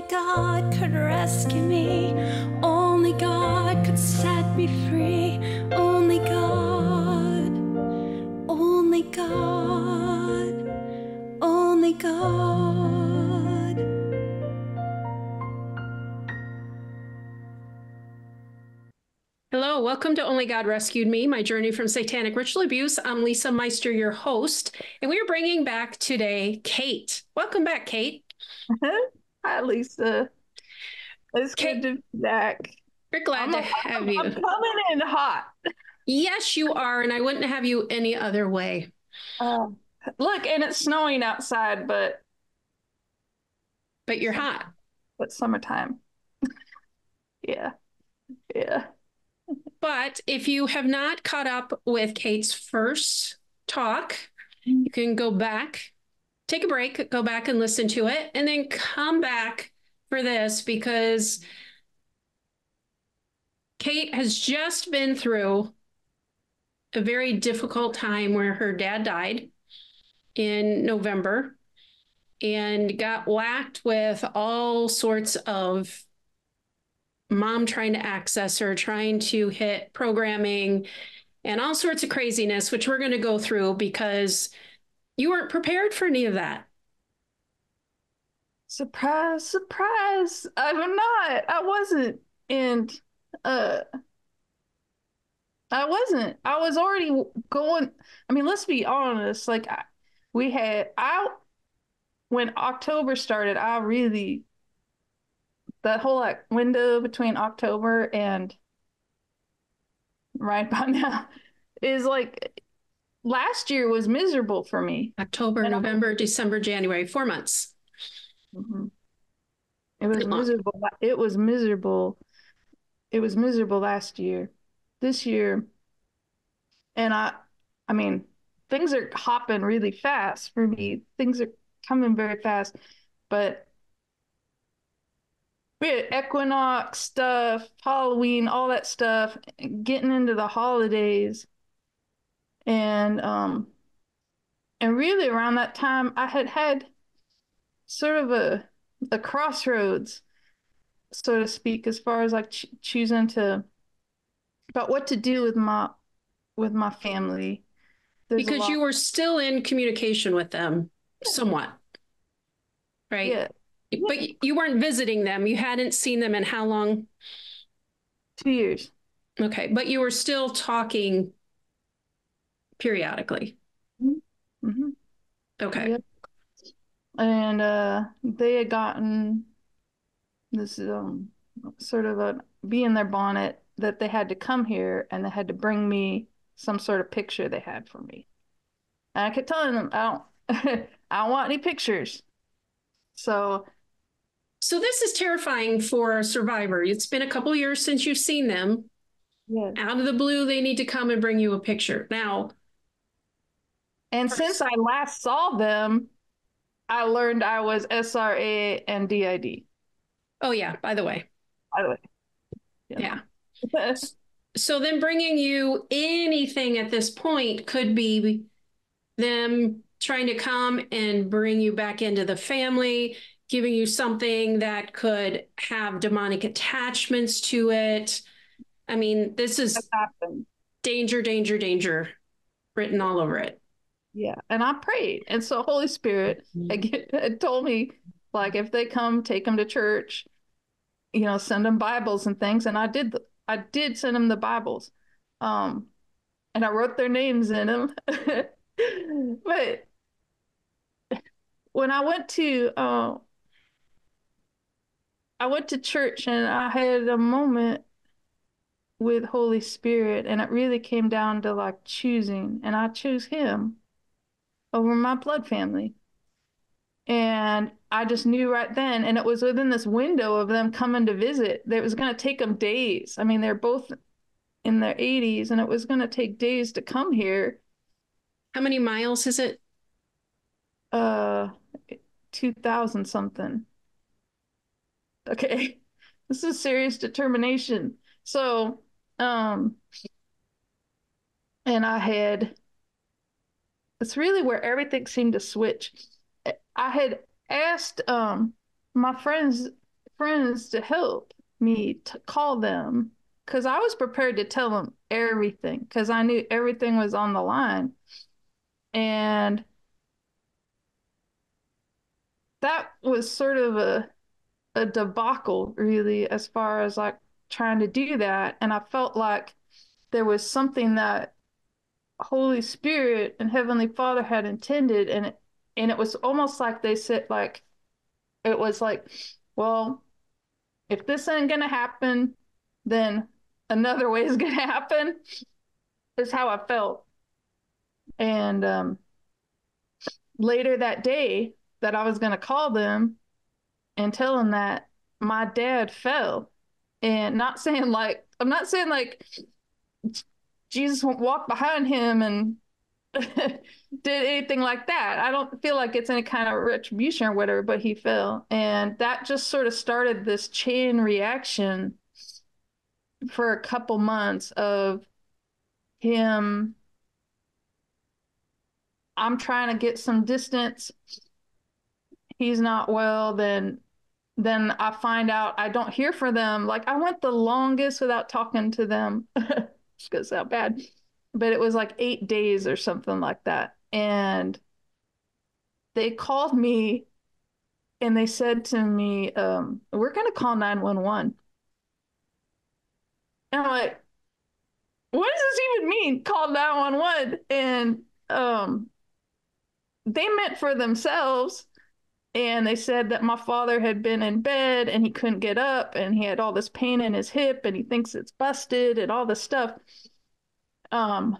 Only God could rescue me. Only God could set me free. Only God. Only God. Only God. Hello, welcome to Only God Rescued Me, my journey from satanic ritual abuse. I'm Lisa Meister, your host, and we are bringing back today Kate. Welcome back, Kate. Uh-huh. Hi, Lisa. It's Kate- good to be back. We're glad I'm, to a- have I'm- you. I'm coming in hot. Yes, you are, and I wouldn't have you any other way. Uh, look, and it's snowing outside, but But you're hot. but summertime. yeah, yeah. But if you have not caught up with Kate's first talk, you can go back, take a break, go back and listen to it, and then come back for this because Kate has just been through a very difficult time where her dad died in November and got whacked with all sorts of mom trying to access her, trying to hit programming and all sorts of craziness, which we're going to go through because you weren't prepared for any of that. Surprise, surprise. I'm not. I wasn't. And uh I wasn't. I was already going. I mean, let's be honest. Like, I, we had, I, when October started, I really, that whole like window between October and right by now is like, last year was miserable for me. October, And I'm- November, December, January, four months. Mhm. It was miserable. It was miserable. It was miserable last year. This year, and I, I mean, things are hopping really fast for me. Things are coming very fast, but we had equinox stuff, Halloween, all that stuff, getting into the holidays, and um, and really around that time, I had had sort of a a crossroads, so to speak, as far as like ch- choosing to about what to do with my with my family. There's because you were still in communication with them somewhat. Right. yeah But you weren't visiting them. You hadn't seen them in how long? two years. Okay. But you were still talking periodically. Mm-hmm. Okay. Yep. And uh, they had gotten this um sort of a bee in their bonnet that they had to come here and they had to bring me some sort of picture they had for me. And I kept telling them I don't I don't want any pictures. So So this is terrifying for a survivor. It's been a couple years since you've seen them. yeah. Out of the blue, they need to come and bring you a picture. Now, And since I last saw them, I learned I was SRA and DID. oh yeah, by the way. By the way. Yeah. Yeah. So then bringing you anything at this point could be them trying to come and bring you back into the family, giving you something that could have demonic attachments to it. I mean, this is danger, danger, danger written all over it. Yeah. And I prayed. And so Holy Spirit again had told me, like, if they come, take them to church, you know, send them Bibles and things. And I did, the, I did send them the Bibles. Um, and I wrote their names in them. but when I went to, uh, I went to church and I had a moment with Holy Spirit, and it really came down to like choosing, and I chose Him over my blood family. And I just knew right then, and it was within this window of them coming to visit. That it was going to take them days. I mean, they're both in their 80s, and it was going to take days to come here. How many miles is it? Uh, 2000 something. Okay, this is serious determination. So, um, and I had, it's really where everything seemed to switch. I had asked um my friends friends to help me to call them because I was prepared to tell them everything because I knew everything was on the line. And that was sort of a a debacle really as far as like trying to do that and I felt like there was something that Holy Spirit and Heavenly Father had intended and it, and it was almost like they said like it was like well if this ain't gonna happen then another way is gonna happen is how I felt and um later that day that I was to call them and tell them that my dad fell. And not saying like, I'm not saying like Jesus walked behind him and did anything like that. I don't feel like it's any kind of retribution or whatever, but he fell. And that just sort of started this chain reaction for a couple months of him. I'm trying to get some distance he's not well, then then I find out I don't hear from them. Like I went the longest without talking to them. it's gonna sound bad. But it was like eight days or something like that. And they called me and they said to me, um, we're gonna call 911. And I'm like, what does this even mean? Call 911. And um they meant for themselves and they said that my father had been in bed and he couldn't get up and he had all this pain in his hip and he thinks it's busted and all this stuff. Um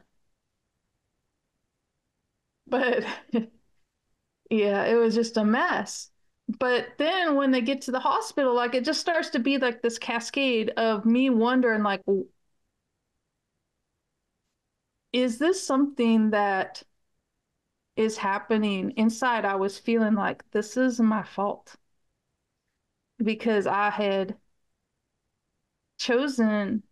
but yeah it was just a mess. But then when they get to the hospital like it just starts to be like this cascade of me wondering like is this something that is happening inside, I was feeling like this is my fault because I had chosen,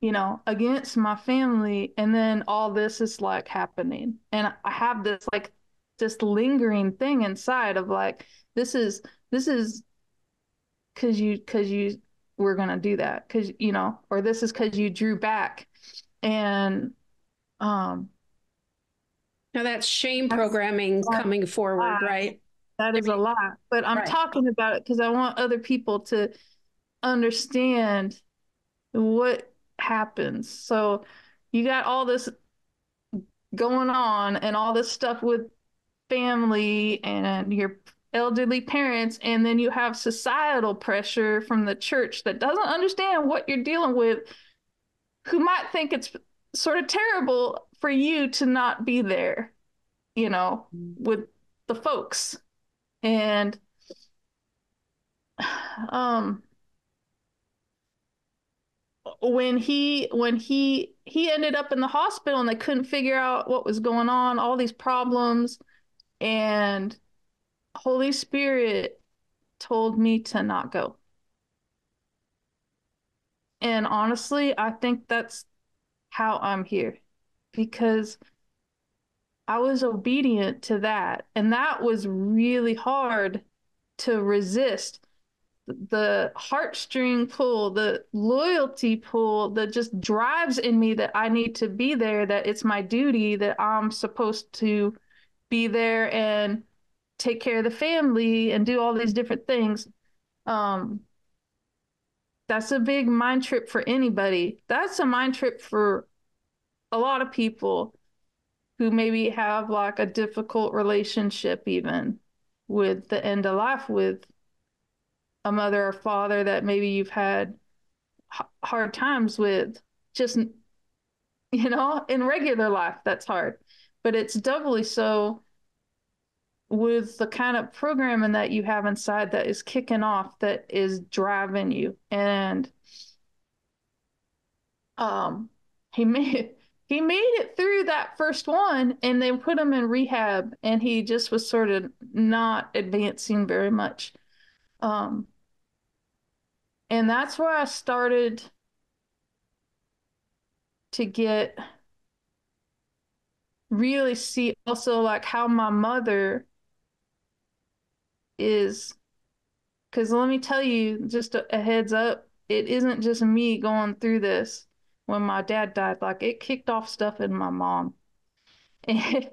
you know, against my family. And then all this is like happening. And I have this like, this lingering thing inside of like, this is, this is because you, because you were going to do that. Cause, you know, or this is because you drew back. And, um, now that's shame that's programming coming forward, right? That is a lot. But I'm right. talking about it because I want other people to understand what happens. So you got all this going on and all this stuff with family and your elderly parents and then you have societal pressure from the church that doesn't understand what you're dealing with who might think it's sort of terrible for you to not be there, you know, with the folks. And um when he when he he ended up in the hospital and they couldn't figure out what was going on, all these problems and Holy Spirit told me to not go. And honestly, I think that's how I'm here because I was obedient to that. And that was really hard to resist. The heartstring pull, the loyalty pull that just drives in me that I need to be there, that it's my duty, that I'm supposed to be there and take care of the family and do all these different things. Um, that's a big mind trip for anybody. That's a mind trip for a lot of people who maybe have like a difficult relationship even with the end of life with a mother or father that maybe you've had h- hard times with just you know in regular life that's hard. But it's doubly so with the kind of programming that you have inside that is kicking off that is driving you. And um he made he made it through that first one and then put him in rehab and he just was sort of not advancing very much. Um, and that's where i started to get really see also like how my mother is. Because let me tell you, just a, a heads up, it isn't just me going through this when my dad died. Like it kicked off stuff in my mom. And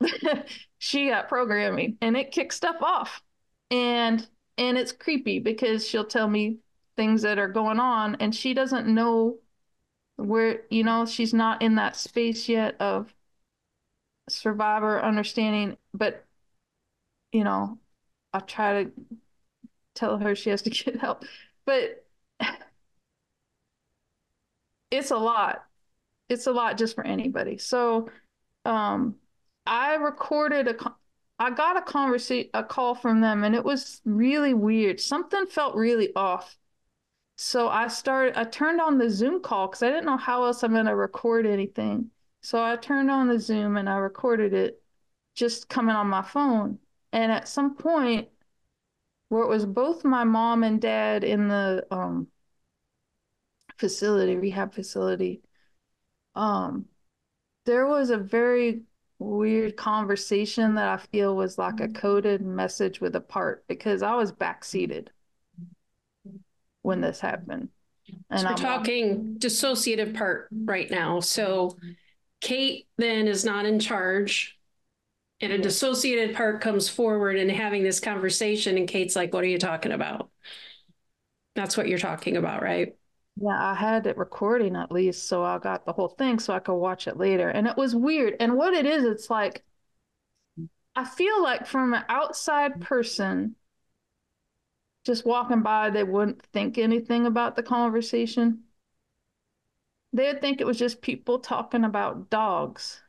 she got programming and it kicked stuff off. And and it's creepy because she'll tell me things that are going on and she doesn't know where you know she's not in that space yet of survivor understanding but you know i try to tell her she has to get help but it's a lot it's a lot just for anybody so um i recorded a i got a conversation a call from them and it was really weird something felt really off so I started, I turned on the Zoom call because I didn't know how else I'm going to record anything. So I turned on the Zoom and I recorded it just coming on my phone. And at some point, where it was both my mom and dad in the um, facility, rehab facility, um, there was a very weird conversation that I feel was like a coded message with a part because I was backseated when this happened. And so we're I'm talking dissociative part right now. So Kate then is not in charge. And a dissociated part comes forward and having this conversation, and Kate's like, What are you talking about? That's what you're talking about, right? Yeah, I had it recording at least. So I got the whole thing so I could watch it later. And it was weird. And what it is, it's like, I feel like from an outside person, just walking by, they wouldn't think anything about the conversation. They'd think it was just people talking about dogs.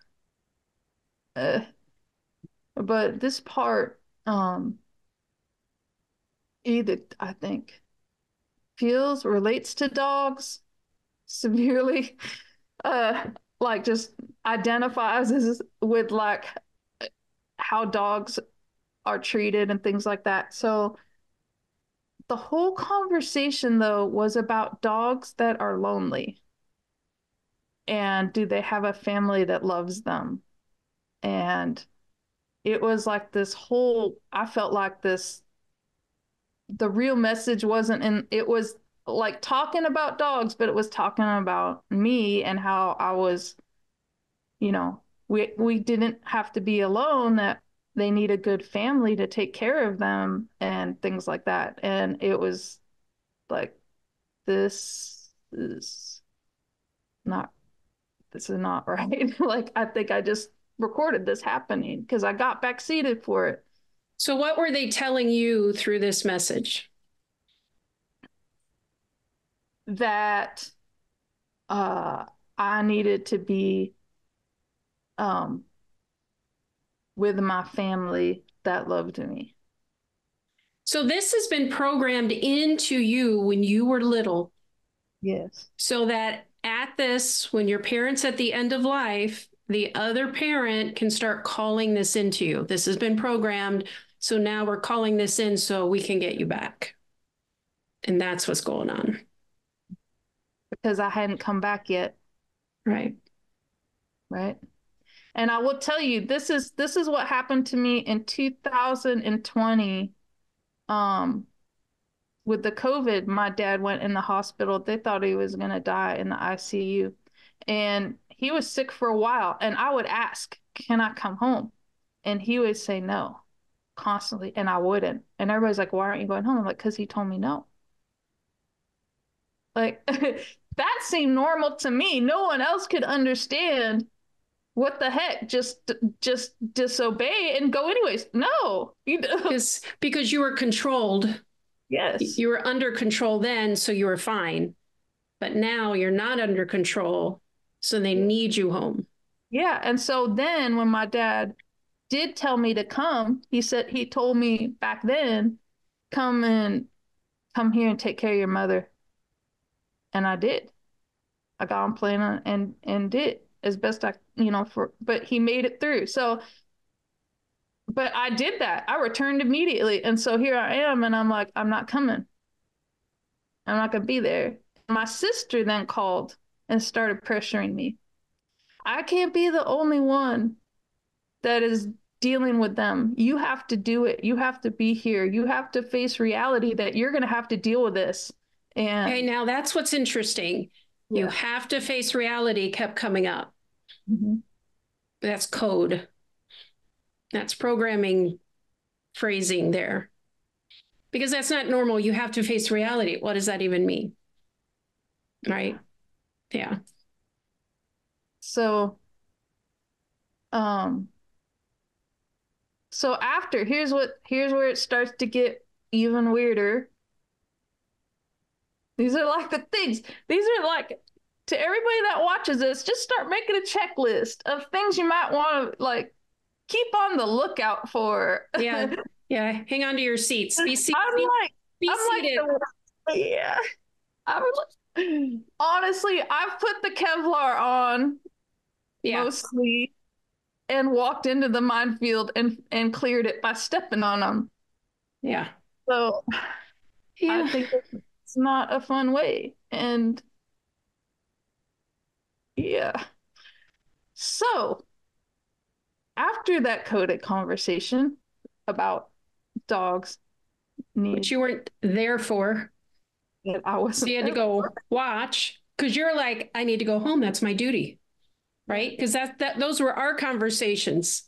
Uh, but this part, um, either I think feels relates to dogs severely, uh, like just identifies as with like how dogs are treated and things like that. So the whole conversation, though, was about dogs that are lonely. And do they have a family that loves them? And it was like this whole, I felt like this, the real message wasn't in, it was like talking about dogs, but it was talking about me and how I was, you know, we we didn't have to be alone that they need a good family to take care of them and things like that. And it was like, this is not, this is not right. like, I think I just recorded this happening because I got backseated for it. So, what were they telling you through this message? That uh, I needed to be um, with my family that loved me. So this has been programmed into you when you were little. Yes. So that at this, when your parents at the end of life, the other parent can start calling this into you. This has been programmed. So now we're calling this in so we can get you back. And that's what's going on. Because I hadn't come back yet. Right. Right. And I will tell you, this is this is what happened to me in 2020. Um, with the COVID, my dad went in the hospital. They thought he was gonna die in the ICU, and he was sick for a while. And I would ask, "Can I come home?" And he would say no, constantly, and I wouldn't. And everybody's like, "Why aren't you going home?" I'm like, "Cause he told me no." Like that seemed normal to me. No one else could understand what the heck just just disobey and go anyways no because because you were controlled yes you were under control then so you were fine but now you're not under control so they need you home yeah and so then when my dad did tell me to come he said he told me back then come and come here and take care of your mother and i did i got on plane and and did as best I, you know, for, but he made it through. So, but I did that. I returned immediately. And so here I am, and I'm like, I'm not coming. I'm not to be there. My sister then called and started pressuring me. I can't be the only one that is dealing with them. You have to do it. You have to be here. You have to face reality that you're going to have to deal with this. And Okay, now that's what's interesting. You have to face reality kept coming up. Mhm. That's code. That's programming phrasing there. Because that's not normal. You have to face reality. What does that even mean? Right? Yeah. So, um, so after here's what here's where it starts to get even weirder. These are like the things. These are like to everybody that watches this, just start making a checklist of things you might want to like keep on the lookout for. Yeah. Yeah. Hang on to your seats. Be, se- I'm be, like, be I'm like seated. the- yeah. I'm like, honestly, I've put the Kevlar on yeah. mostly and walked into the minefield and and cleared it by stepping on them. Yeah. So Yeah. I think it's not a fun way. And yeah. So after that coded conversation about dogs need Which you weren't there for. that I was So you had to go watch because you're like, I need to go home. That's my duty. Right. Because that, that those were our conversations.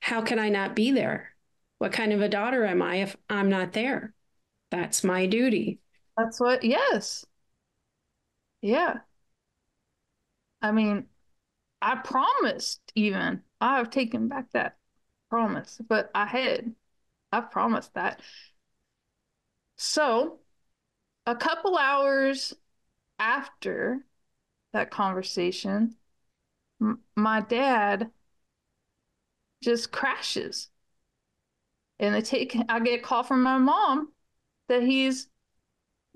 How can I not be there? What kind of a daughter am I if I'm not there? That's my duty. That's what, yes. Yeah. I mean, I promised even. I have taken back that promise, but I had. I promised that. So, a couple hours after that conversation, m- my dad just crashes. And they take, I get a call from my mom that he's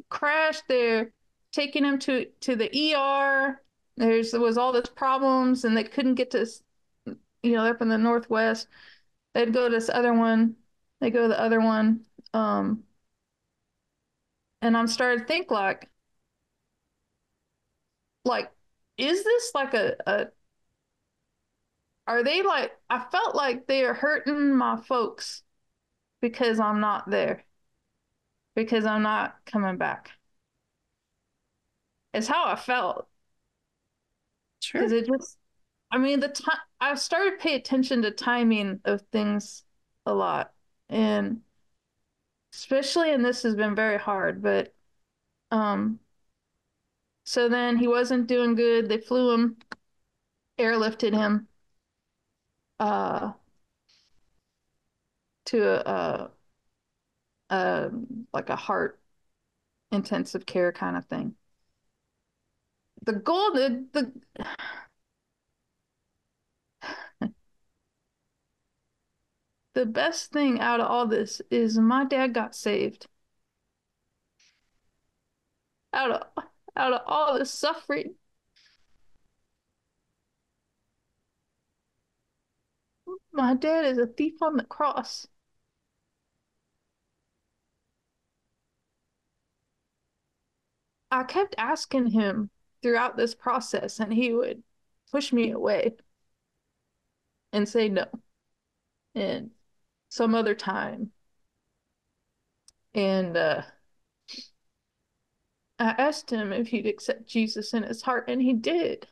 crashed. They're taking him to to the ER. There's there was all this problems, and they couldn't get to, you know, up in the northwest. They'd go to this other one. They go to the other one. Um, and I'm starting to think like, like, is this like a a? Are they like? I felt like they are hurting my folks because I'm not there because I'm not coming back. It's how I felt Sure. because it just, I mean, the time I started to pay attention to timing of things a lot, and especially, and this has been very hard, but um, so then he wasn't doing good. They flew him, airlifted him, uh, to a, a, a like a heart intensive care kind of thing. The goal, the, the the best thing out of all this is my dad got saved. Out of out of all the suffering. My dad is a thief on the cross. I kept asking him throughout this process, and he would push me away and say no. And some other time. And uh, I asked him if he'd accept Jesus in his heart, and he did.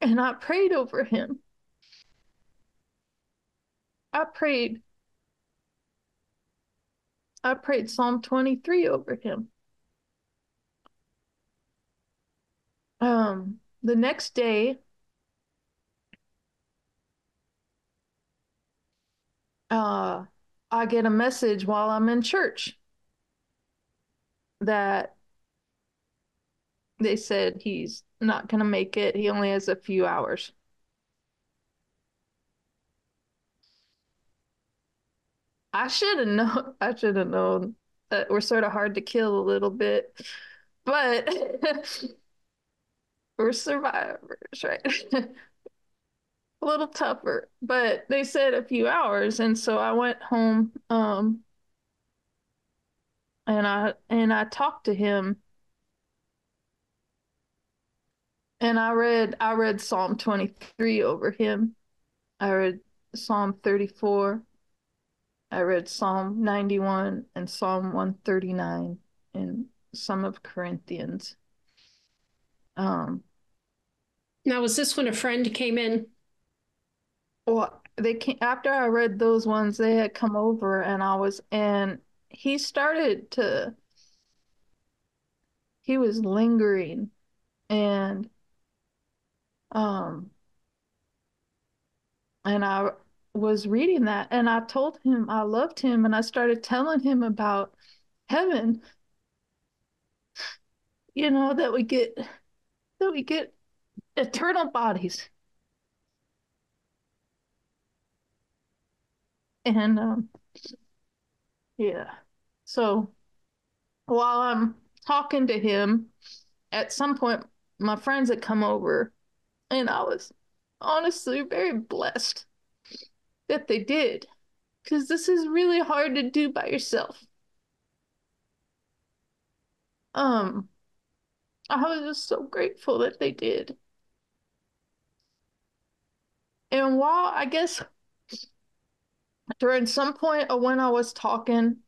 And I prayed over him. I prayed. I prayed Psalm 23 over him. Um, the next day, uh, I get a message while I'm in church that they said he's not going to make it. He only has a few hours. I should have known. I should have known that we're sort of hard to kill a little bit, but we're survivors, right? a little tougher, but they said a few hours, and so I went home, um, and I and I talked to him, and I read I read Psalm 23 over him. I read Psalm 34. I read Psalm 91 and Psalm 139 and some of Corinthians. Um, now, was this when a friend came in? Well, they came after I read those ones, they had come over and I was, and he started to, he was lingering and, um, and I was reading that and I told him I loved him and I started telling him about heaven. You know, that we get that we get eternal bodies. And um yeah. So while I'm talking to him, at some point my friends had come over and I was honestly very blessed that they did because this is really hard to do by yourself. Um, I was just so grateful that they did. And while I guess during some point of when I was talking,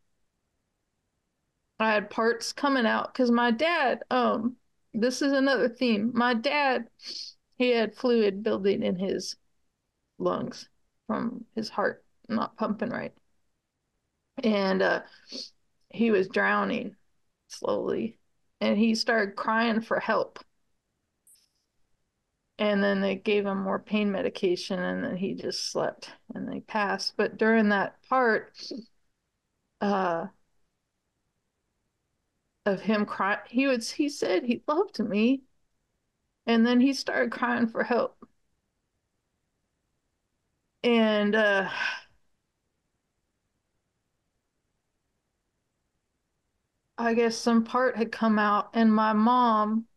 I had parts coming out because my dad, um, this is another theme. My dad, he had fluid building in his lungs from his heart not pumping right. And uh, he was drowning slowly. And he started crying for help. And then they gave him more pain medication and then he just slept and they passed. But during that part uh, of him crying, he he said he loved me. And then he started crying for help and uh, I guess some part had come out, and my mom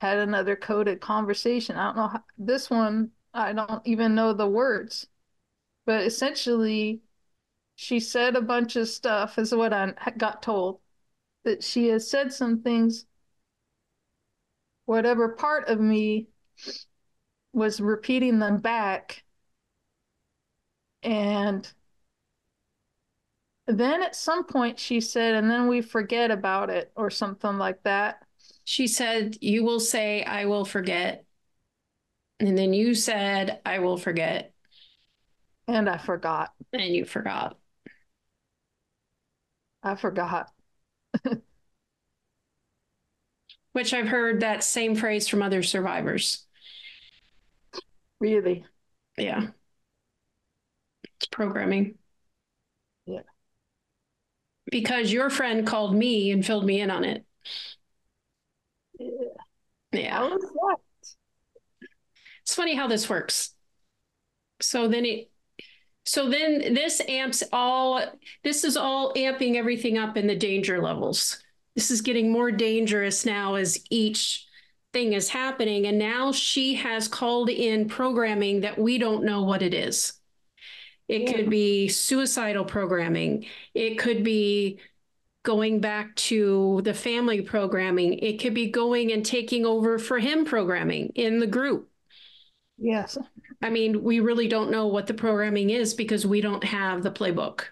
had another coded conversation. I don't know how, this one, I don't even know the words, but essentially, she said a bunch of stuff, is what I got told. That she has said some things whatever part of me was repeating them back. And then at some point she said, and then we forget about it or something like that. She said, You will say, I will forget. And then you said, I will forget. And I forgot. And you forgot. I forgot. which I've heard that same phrase from other survivors. Really? Yeah. It's programming. Yeah. Because your friend called me and filled me in on it. Yeah. Yeah. It's funny how this works. So then it so then this amps all this is all amping everything up in the danger levels this is getting more dangerous now as each thing is happening. And now she has called in programming that we don't know what it is. It yeah. could be suicidal programming. It could be going back to the family programming. It could be going and taking over for him programming in the group. Yes. I mean, we really don't know what the programming is because we don't have the playbook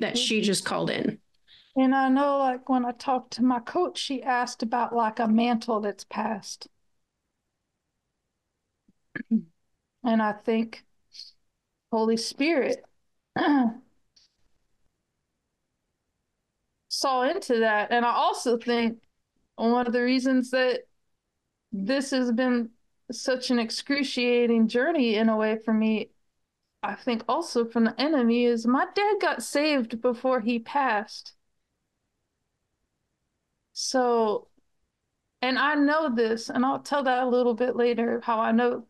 that mm-hmm. she just called in. And I know, like, when I talked to my coach, she asked about like a mantle that's passed. and I think Holy Spirit saw into that. And I also think one of the reasons that this has been such an excruciating journey in a way for me, I think also from the enemy, is my dad got saved before he passed. So, and I know this, and I'll tell that a little bit later how I know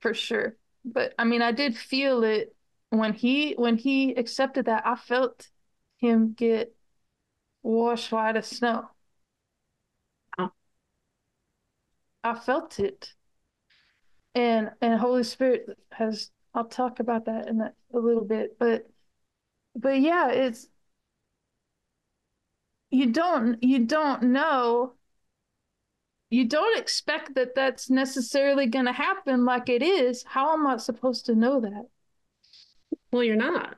for sure. But I mean, I did feel it when he when he accepted that. I felt him get washed white as snow. Oh. I felt it, and and Holy Spirit has. I'll talk about that in a, a little bit, but but yeah, it's you don't you don't know you don't expect that that's necessarily going to happen like it is. How am I supposed to know that? Well, you're not.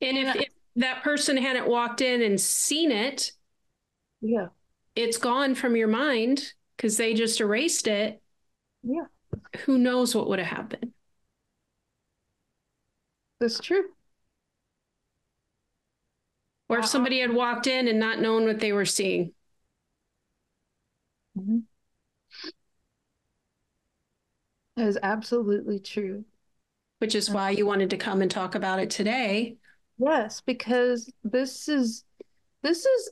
And if, Yeah. if that person hadn't walked in and seen it, Yeah. it's gone from your mind because they just erased it. Yeah. Who knows what would have happened? That's true. Or if somebody had walked in and not known what they were seeing. Mm-hmm. That is absolutely true. which is why you wanted to come and talk about it today. Yes, because this is this is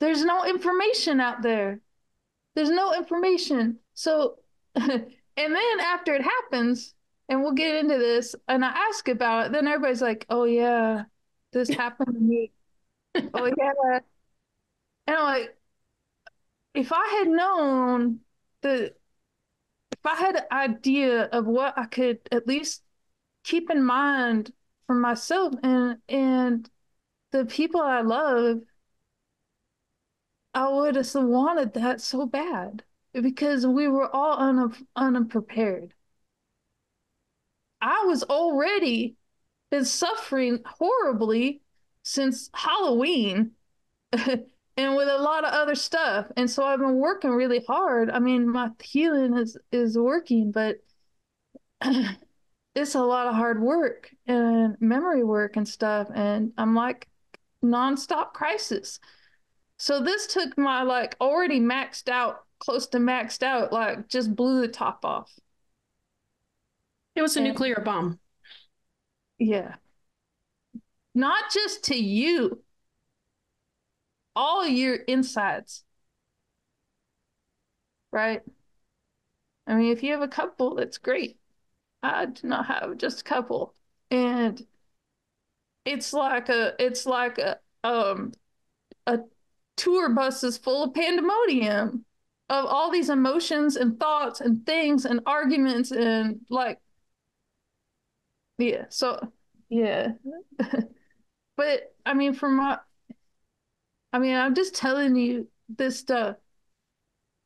there's no information out there. There's no information. So and then after it happens, and we'll get into this, and I ask about it, then everybody's like, "Oh yeah, this happened to me." oh yeah. And I'm like, if I had known that if I had an idea of what I could at least keep in mind for myself and and the people I love, I would have wanted that so bad because we were all un- unprepared. I was already been suffering horribly since Halloween and with a lot of other stuff. And so I've been working really hard. I mean, my healing is is working, but it's a lot of hard work and memory work and stuff. And I'm like nonstop crisis. So this took my like already maxed out, close to maxed out, like just blew the top off. It was a And- nuclear bomb. Yeah. Not just to you, all your insides. Right? I mean, if you have a couple, that's great. I do not have just a couple. And it's like a it's like a um a tour bus is full of pandemonium of all these emotions and thoughts and things and arguments and like yeah, so yeah. but I mean, for my, I mean, I'm just telling you this stuff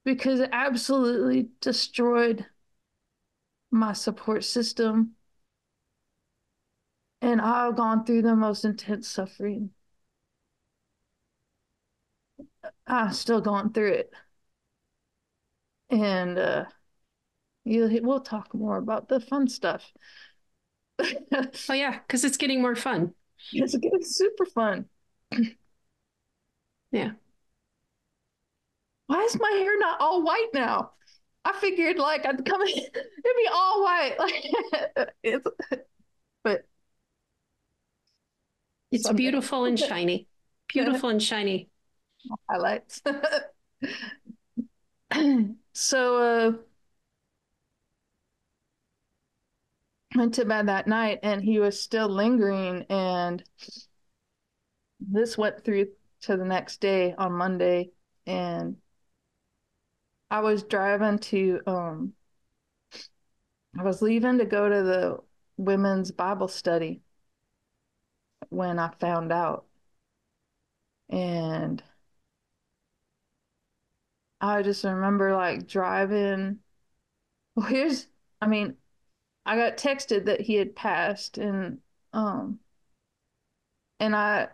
because it absolutely destroyed my support system. And I've gone through the most intense suffering. I'm still going through it. And uh, you, we'll talk more about the fun stuff. Oh, yeah, because it's getting more fun. It's, it's super fun. Yeah. Why is my hair not all white now? I figured like I'd come in, it'd be all white. Like it's, but It's Someday. beautiful and shiny. Beautiful and shiny. highlights. so uh went to bed that night and he was still lingering and this went through to the next day on Monday and I was driving to um I was leaving to go to the women's Bible study when I found out and I just remember like driving. Well, here's, I mean, I got texted that he had passed, and um, and I,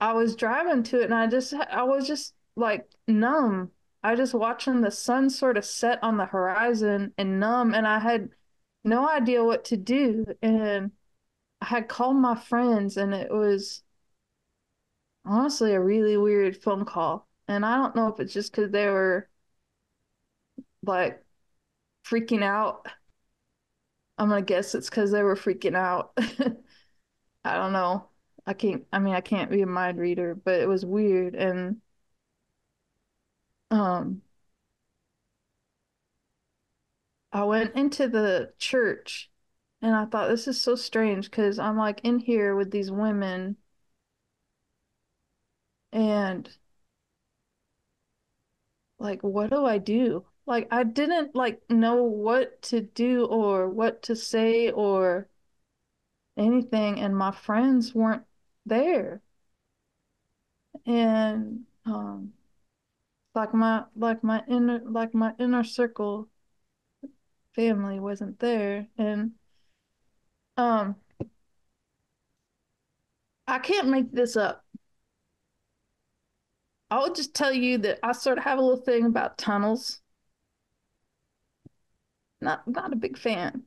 I was driving to it, and I just, I was just like numb. I just watching the sun sort of set on the horizon and numb, and I had no idea what to do, and I had called my friends, and it was honestly a really weird phone call. And I don't know if it's just because they were like freaking out. I'm gonna guess it's because they were freaking out. I don't know. I can't, I mean, I can't be a mind reader, but it was weird. And um, I went into the church and I thought this is so strange because I'm like in here with these women and like what do I do? Like I didn't like know what to do or what to say or anything and my friends weren't there. And um like my like my inner like my inner circle family wasn't there and um I can't make this up. I'll just tell you that I sort of have a little thing about tunnels. Not not a big fan.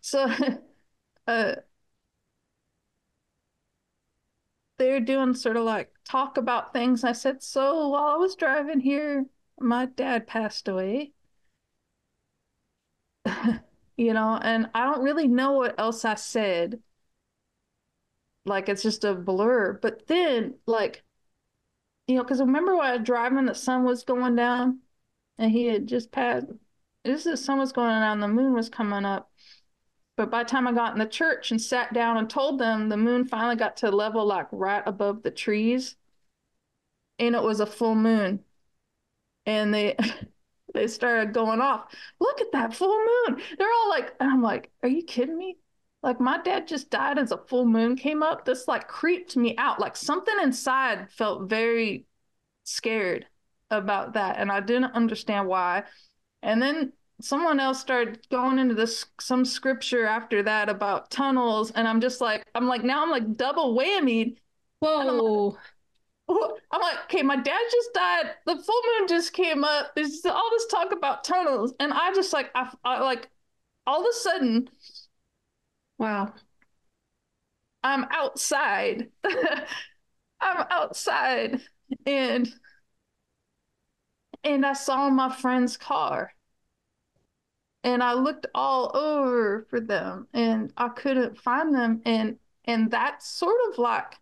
So uh they're doing sort of like talk about things. I said, so while I was driving here, my dad passed away. you know, and I don't really know what else I said. Like it's just a blur. But then, like, you know, because remember when I was driving, the sun was going down and he had just passed. This is sun was going down, the moon was coming up. But by the time I got in the church and sat down and told them, the moon finally got to a level like right above the trees. And it was a full moon. And they they started going off. Look at that full moon. They're all like, and I'm like, are you kidding me? Like my dad just died as a full moon came up. This like creeped me out. Like something inside felt very scared about that. And I didn't understand why. And then someone else started going into this some scripture after that about tunnels and i'm just like i'm like now i'm like double whammied whoa I'm like, okay, my dad just died. The full moon just came up. There's all this talk about tunnels, and I just like, I, I like, all of a sudden, wow, I'm outside. I'm outside, and and I saw my friend's car, and I looked all over for them and I couldn't find them and and that's sort of like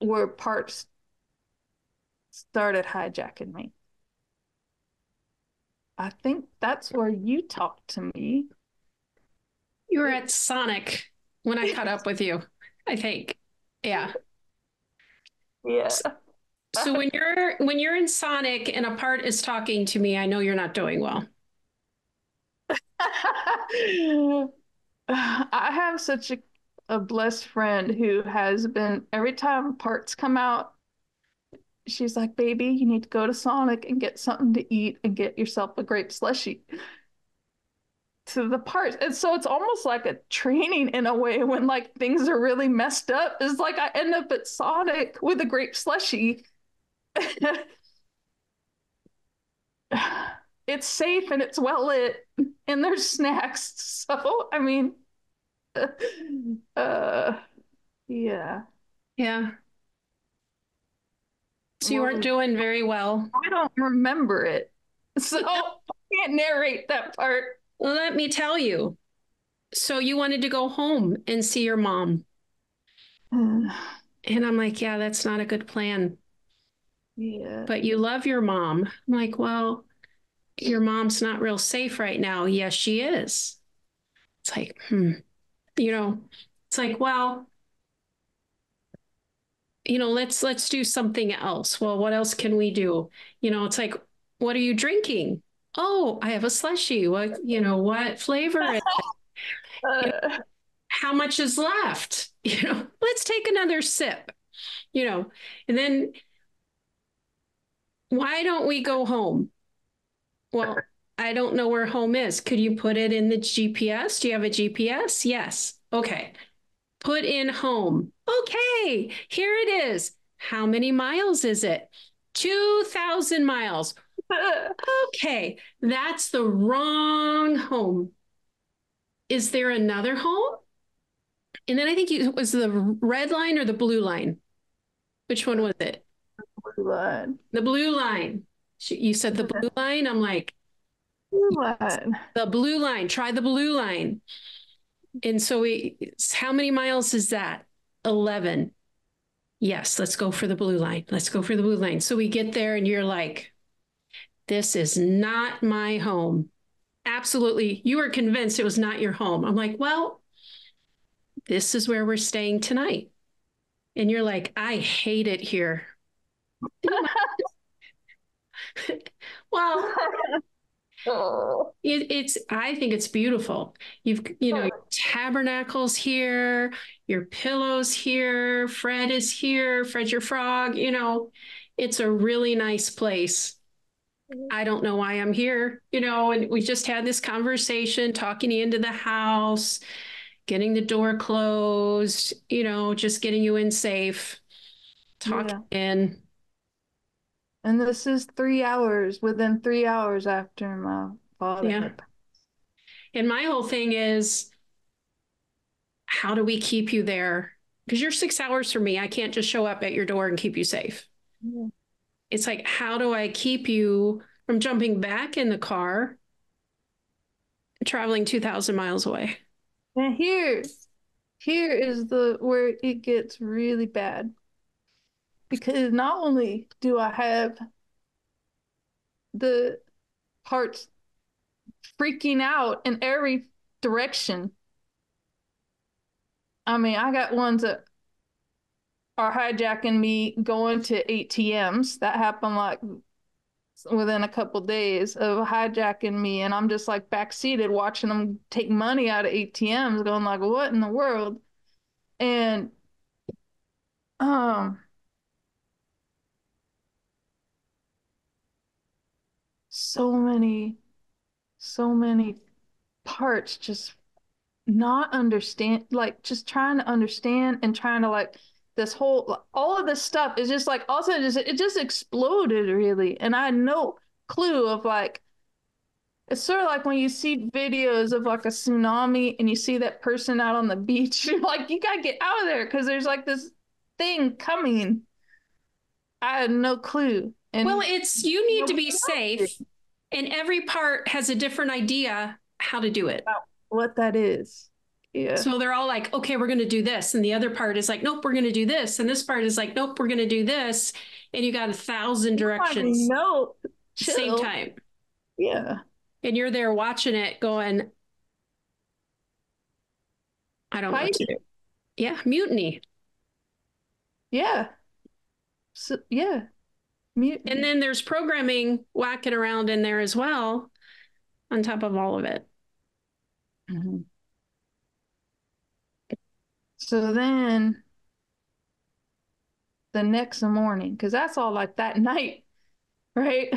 where parts started hijacking me. I think that's where you talked to me. You were at Sonic when I caught up with you, I think. Yeah. Yeah so when you're when you're in Sonic and a part is talking to me, I know you're not doing well. I have such a, a blessed friend who has been every time parts come out, she's like, baby, you need to go to Sonic and get something to eat and get yourself a grape slushy. To the parts. And so it's almost like a training in a way when like things are really messed up. Is like I end up at Sonic with a grape slushy it's safe and it's well lit and there's snacks. So, I mean, uh, yeah. Yeah. So you weren't doing very well. I don't remember it. So I can't narrate that part. Let me tell you. So you wanted to go home and see your mom. and I'm like, yeah, that's not a good plan. Yeah. But you love your mom. I'm like, well, your mom's not real safe right now. Yes, she is. It's like, hmm. You know, it's like, well, you know, let's let's do something else. Well, what else can we do? You know, it's like, what are you drinking? Oh, I have a slushy. What, you know, what flavor is it? Uh, you know, how much is left? You know, let's take another sip. You know, and then why don't we go home? Well, I don't know where home is. Could you put it in the GPS? Do you have a GPS? Yes. Okay. Put in home. Okay, here it is. How many miles is it? 2,000 miles. okay, that's the wrong home. Is there another home? And then I think it was the red line or the blue line. Which one was it? Blue line. The blue line. You said the blue line. I'm like, blue line. The blue line. Try the blue line. And so we, how many miles is that? 11. Yes, let's go for the blue line. Let's go for the blue line. So we get there and you're like, this is not my home. Absolutely. You were convinced it was not your home. I'm like, well, this is where we're staying tonight. And you're like, I hate it here. Well, Oh. It, it's I think it's beautiful. You've you know your tabernacles here, your pillows here. Fred is here. Fred your frog. You know, it's a really nice place. Mm-hmm. I don't know why I'm here. You know, and we just had this conversation, talking you into the house, getting the door closed. You know, just getting you in safe, talking in. And this is three hours within three hours after my father. Yeah. And my whole thing is how do we keep you there? Because you're six hours from me. I can't just show up at your door and keep you safe. Yeah. It's like, how do I keep you from jumping back in the car, traveling 2,000 miles away? And here, here is the where it gets really bad. Because not only do I have the parts freaking out in every direction. I mean, I got ones that are hijacking me going to ATMs. That happened like within a couple days of hijacking me, and I'm just like backseated watching them take money out of ATMs, going like, "What in the world?" And um, so many, so many parts just not understand, like just trying to understand and trying to like this whole all of this stuff is just like also just it just exploded really, and I had no clue of like it's sort of like when you see videos of like a tsunami and you see that person out on the beach, you're like, you gotta get out of there because there's like this thing coming. I had no clue. And Well, it's you need to be safe, and every part has a different idea how to do it. what that is. Yeah. So they're all like, okay, we're going to do this. And the other part is like, nope, we're going to do this. And this part is like, nope, we're going to do this. And you got a thousand directions No. same time. Yeah. And you're there watching it going, I don't know do. Yeah, mutiny. Yeah. So yeah. And then there's programming whacking around in there as well, on top of all of it. Mhm. So then the next morning, because that's all like that night, right?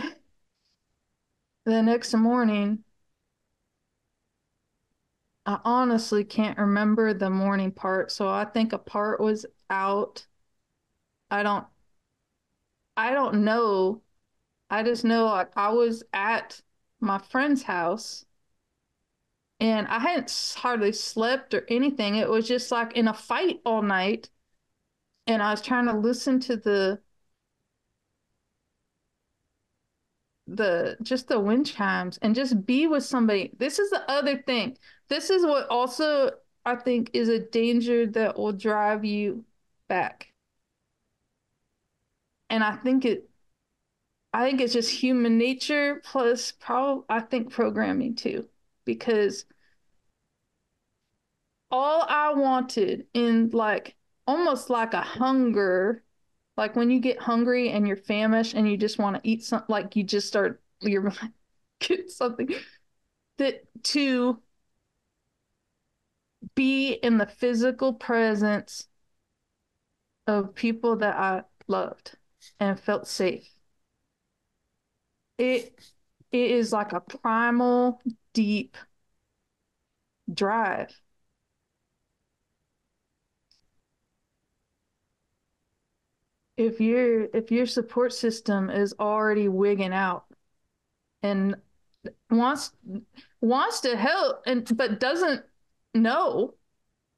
The next morning, I honestly can't remember the morning part. So I think a part was out. I don't, I don't know. I just know like I was at my friend's house and I hadn't hardly slept or anything. It was just like in a fight all night. And I was trying to listen to the the just the wind chimes and just be with somebody. This is the other thing. This is what also I think is a danger that will drive you back. And I think it I think it's just human nature plus probably I think programming too because all I wanted in like almost like a hunger, like when you get hungry and you're famished and you just want to eat something, like you just start, you're get something that to be in the physical presence of people that I loved and felt safe. It it is like a primal, deep drive. If your if your support system is already wigging out and wants wants to help and but doesn't know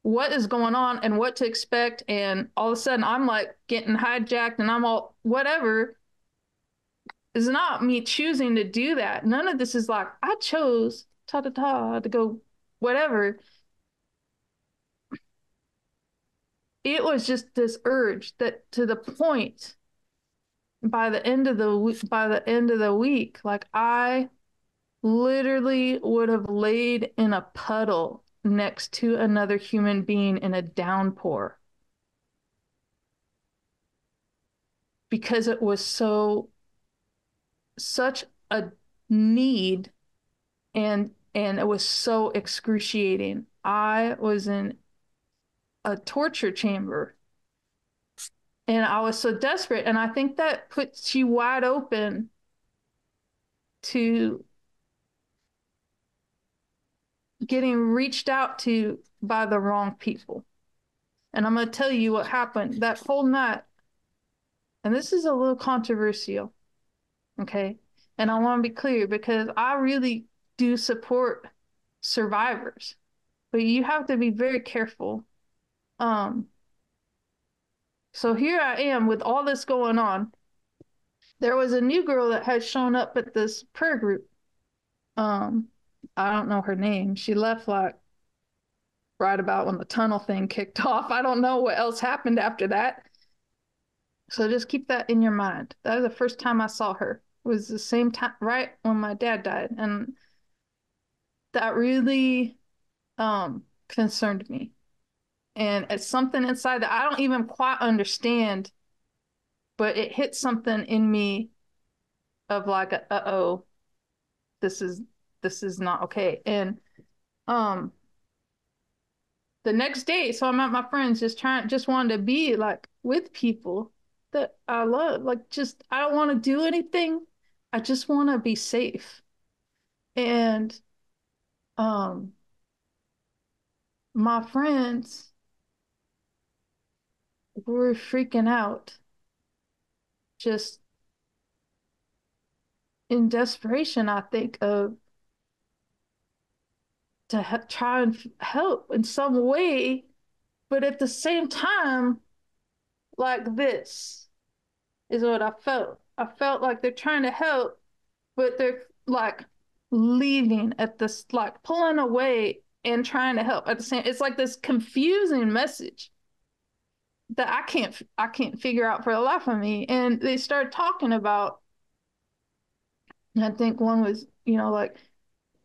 what is going on and what to expect and all of a sudden I'm like getting hijacked and I'm all whatever is not me choosing to do that. None of this is like I chose ta ta ta to go whatever. It was just this urge that to the point by the end of the by the end of the week, like I literally would have laid in a puddle next to another human being in a downpour because it was so such a need and and it was so excruciating. I was in a torture chamber and I was so desperate. And I think that puts you wide open to getting reached out to by the wrong people. And I'm going to tell you what happened that whole night. And this is a little controversial. Okay. And I want to be clear because I really do support survivors, but you have to be very careful. Um, so here I am with all this going on. There was a new girl that had shown up at this prayer group. Um, I don't know her name. She left like right about when the tunnel thing kicked off. I don't know what else happened after that. So just keep that in your mind. That was the first time I saw her. It was the same time right when my dad died. And that really um concerned me. And it's something inside that I don't even quite understand, but it hit something in me of like, uh oh, this is this is not okay. And um the next day, so I'm at my friends just trying just wanted to be like with people that I love. Like just I don't want to do anything. I just want to be safe. And um my friends were freaking out just in desperation i think of to ha- try and help in some way, but at the same time, like this is what I felt. I felt like they're trying to help, but they're like leaving at this, like pulling away and trying to help at the same. It's like this confusing message that I can't I can't figure out for the life of me. And they start talking about. I think one was you know like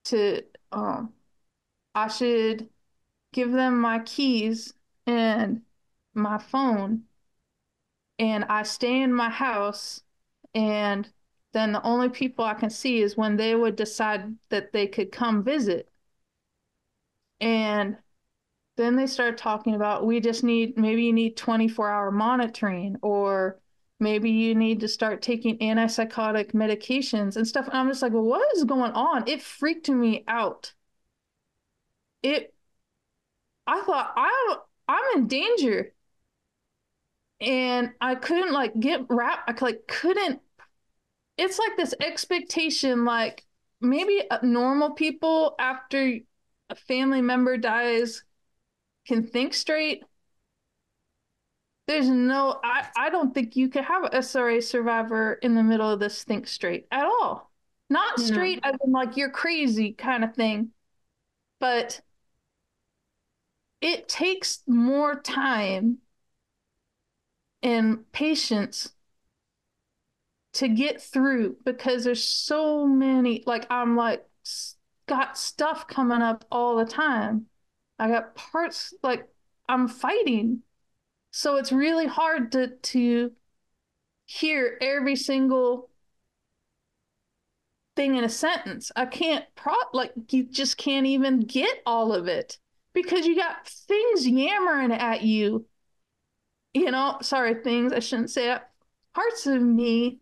to um I should give them my keys and my phone and I stay in my house and then the only people I can see is when they would decide that they could come visit. And then they start talking about we just need maybe you need 24 hour monitoring or maybe you need to start taking antipsychotic medications and stuff. And I'm just like, well, what is going on? It freaked me out it I thought I I'm in danger. And I couldn't like get wrapped. I like couldn't it's like this expectation like maybe normal people after a family member dies can think straight there's no I, I don't think you could have a SRA survivor in the middle of this think straight at all. Not straight no. as in like you're crazy kind of thing, but it takes more time and patience to get through because there's so many like i'm like got stuff coming up all the time. I got parts like i'm fighting. So it's really hard to to hear every single thing in a sentence. I can't prop like you just can't even get all of it because you got things yammering at you. You know, sorry, things, I shouldn't say it. Parts of me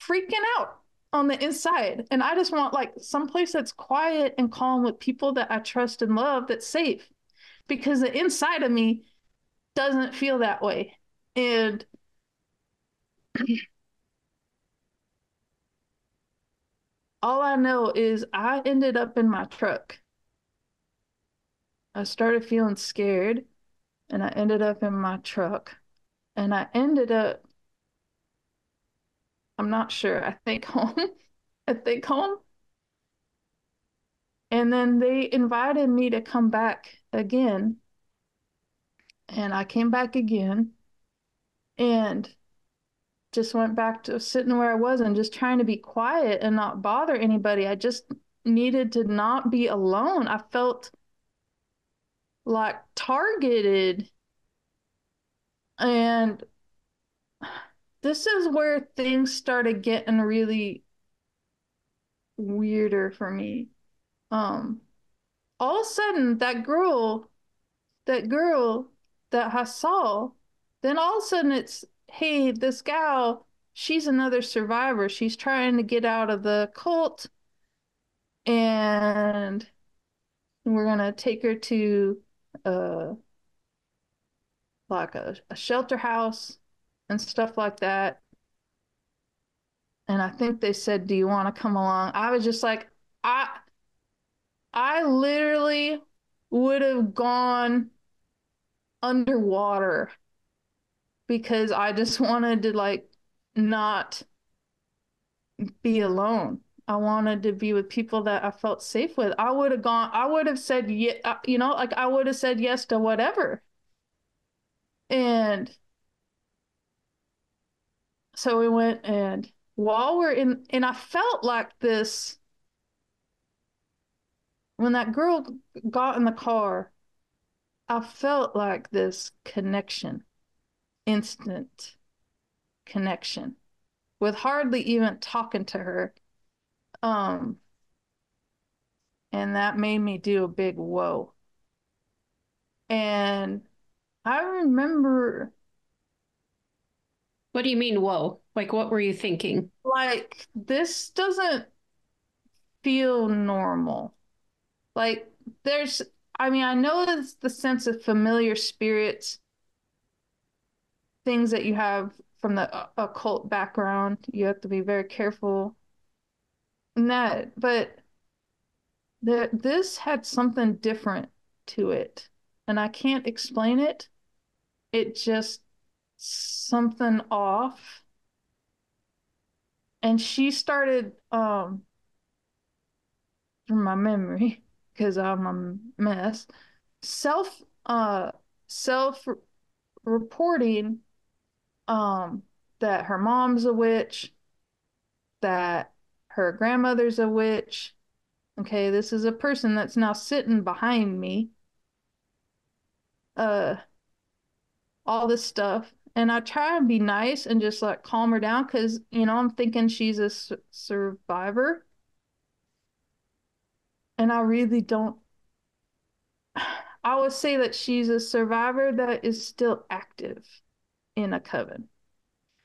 freaking out on the inside. And I just want like someplace that's quiet and calm with people that I trust and love that's safe. Because the inside of me doesn't feel that way. And all I know is I ended up in my truck I started feeling scared and I ended up in my truck and I ended up I'm not sure. I think home. I think home. And then they invited me to come back again. And I came back again and just went back to sitting where I was and just trying to be quiet and not bother anybody. I just needed to not be alone. I felt like targeted and this is where things started getting really weirder for me. Um, all of a sudden, that girl, that girl that I saw, then all of a sudden it's, hey, this gal, she's another survivor. She's trying to get out of the cult, and we're gonna take her to uh like a, a shelter house and stuff like that and I think they said, "Do you want to come along?" I was just like, I, I literally would have gone underwater because I just wanted to like not be alone. I wanted to be with people that I felt safe with. I would have gone. I would have said, yeah, uh, you know, like I would have said yes to whatever. And so we went and while we're in, and I felt like this when that girl got in the car, I felt like this connection, instant connection, with hardly even talking to her. Um, and that made me do a big whoa. And I remember what do you mean, whoa? Like, what were you thinking? Like, this doesn't feel normal. Like, there's, I mean, I know it's the sense of familiar spirits, things that you have from the occult background. You have to be very careful that, but the, this had something different to it, and I can't explain it. It just something off and she started um from my memory because i'm a mess self uh self reporting um that her mom's a witch that her grandmother's a witch okay this is a person that's now sitting behind me uh all this stuff and I try and be nice and just like calm her down because you know I'm thinking she's a su- survivor, and I really don't. I would say that she's a survivor that is still active in a coven,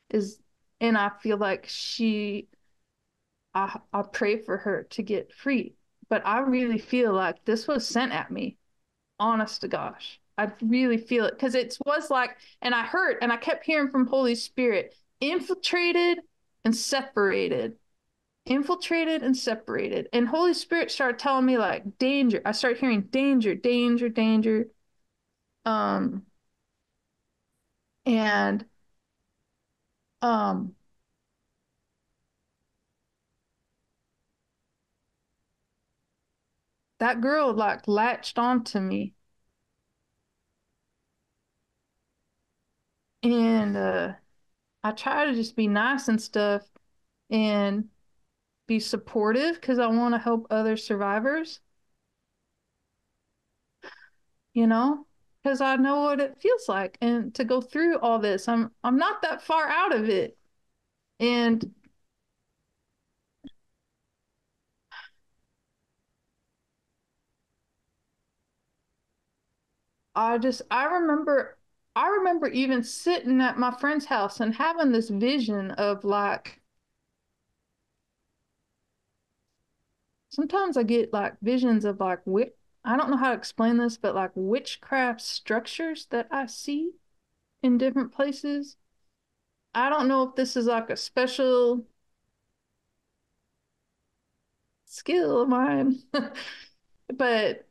is and I feel like she. I I pray for her to get free, but I really feel like this was sent at me, honest to gosh. I really feel it because it was like, and I heard, and I kept hearing from Holy Spirit, infiltrated and separated, infiltrated and separated. And Holy Spirit started telling me like danger. I started hearing danger, danger, danger. Um, and um, that girl like latched onto me and uh, I try to just be nice and stuff and be supportive because I want to help other survivors. You know, because I know what it feels like and to go through all this. I'm I'm not that far out of it. And I just I remember I remember even sitting at my friend's house and having this vision of like sometimes I get like visions of like wit I don't know how to explain this, but like witchcraft structures that I see in different places. I don't know if this is like a special skill of mine, but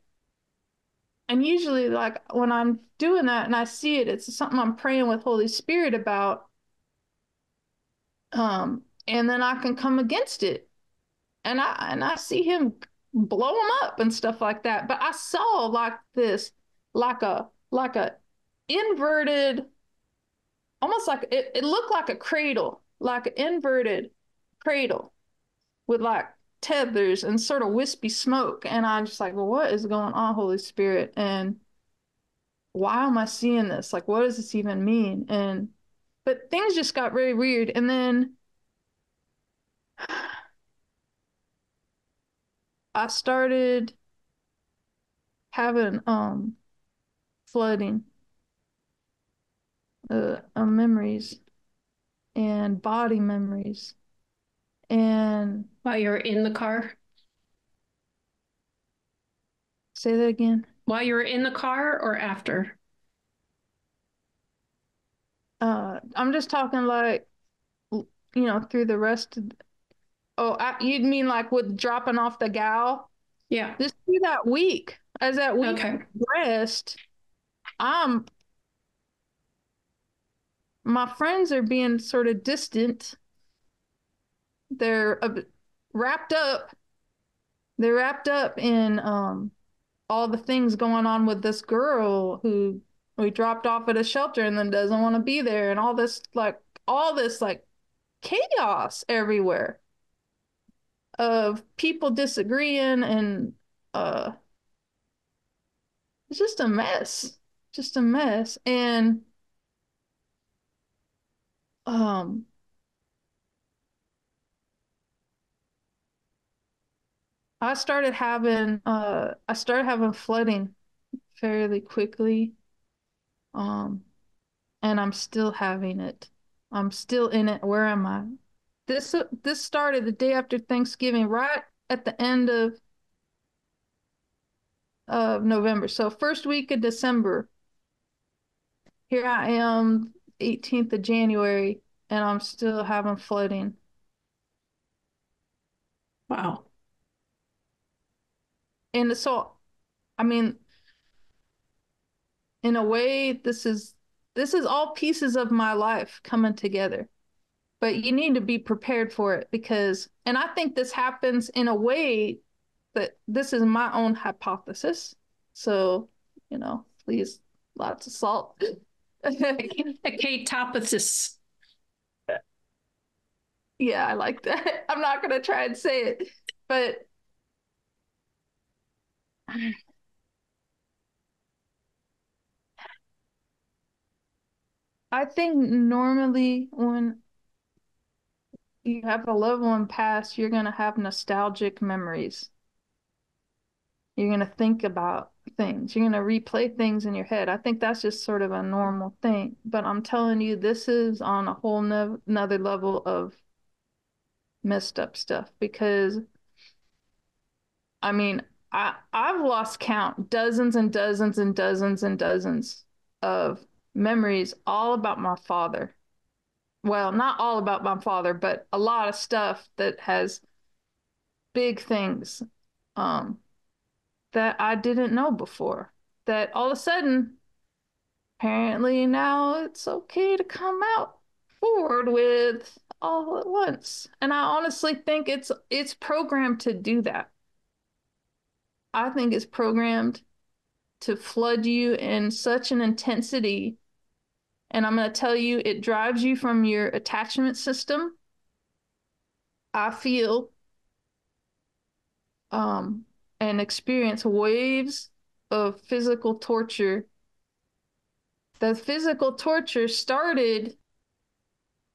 and usually like when i'm doing that and i see it it's something i'm praying with holy spirit about um and then i can come against it. And i and i see him blow them up and stuff like that. But i saw like this like a like a inverted almost like it, it looked like a cradle like an inverted cradle with like tethers and sort of wispy smoke. And I'm just like, well, what is going on, Holy Spirit? And why am I seeing this? Like, what does this even mean? And, but things just got very weird. And then I started having um flooding uh, uh, memories and body memories and While you're in the car? say that again While you're in the car or after? uh i'm just talking like you know through the rest of oh I, you'd mean like with dropping off the gal Yeah. just through that week as that week Okay. progressed i'm my friends are being sort of distant they're uh, wrapped up. They're wrapped up in um all the things going on with this girl who we dropped off at a shelter and then doesn't want to be there and all this like all this like chaos everywhere of people disagreeing and uh it's just a mess just a mess. And um I started having uh I started having flooding fairly quickly. Um and I'm still having it. I'm still in it. Where am I? This this started the day after Thanksgiving, right at the end of of November. So first week of December. Here I am, 18th of January, and I'm still having flooding. Wow. And so, I mean, in a way, this is this is all pieces of my life coming together. But you need to be prepared for it because, and I think this happens in a way that this is my own hypothesis. So, you know, please, lots of salt. A K-toposis. yeah, I like that. I'm not gonna try and say it, but I think normally when you have a loved one pass, you're gonna have nostalgic memories. You're gonna think about things. You're gonna replay things in your head. I think that's just sort of a normal thing. But I'm telling you, this is on a whole no another level of messed up stuff because I mean, I I've lost count dozens and dozens and dozens and dozens of memories all about my father. Well, not all about my father, but a lot of stuff that has big things um that I didn't know before. That all of a sudden apparently now it's okay to come out forward with all at once. And I honestly think it's it's programmed to do that. I think it's programmed to flood you in such an intensity. And I'm going to tell you, it drives you from your attachment system. I feel um, and experience waves of physical torture. The physical torture started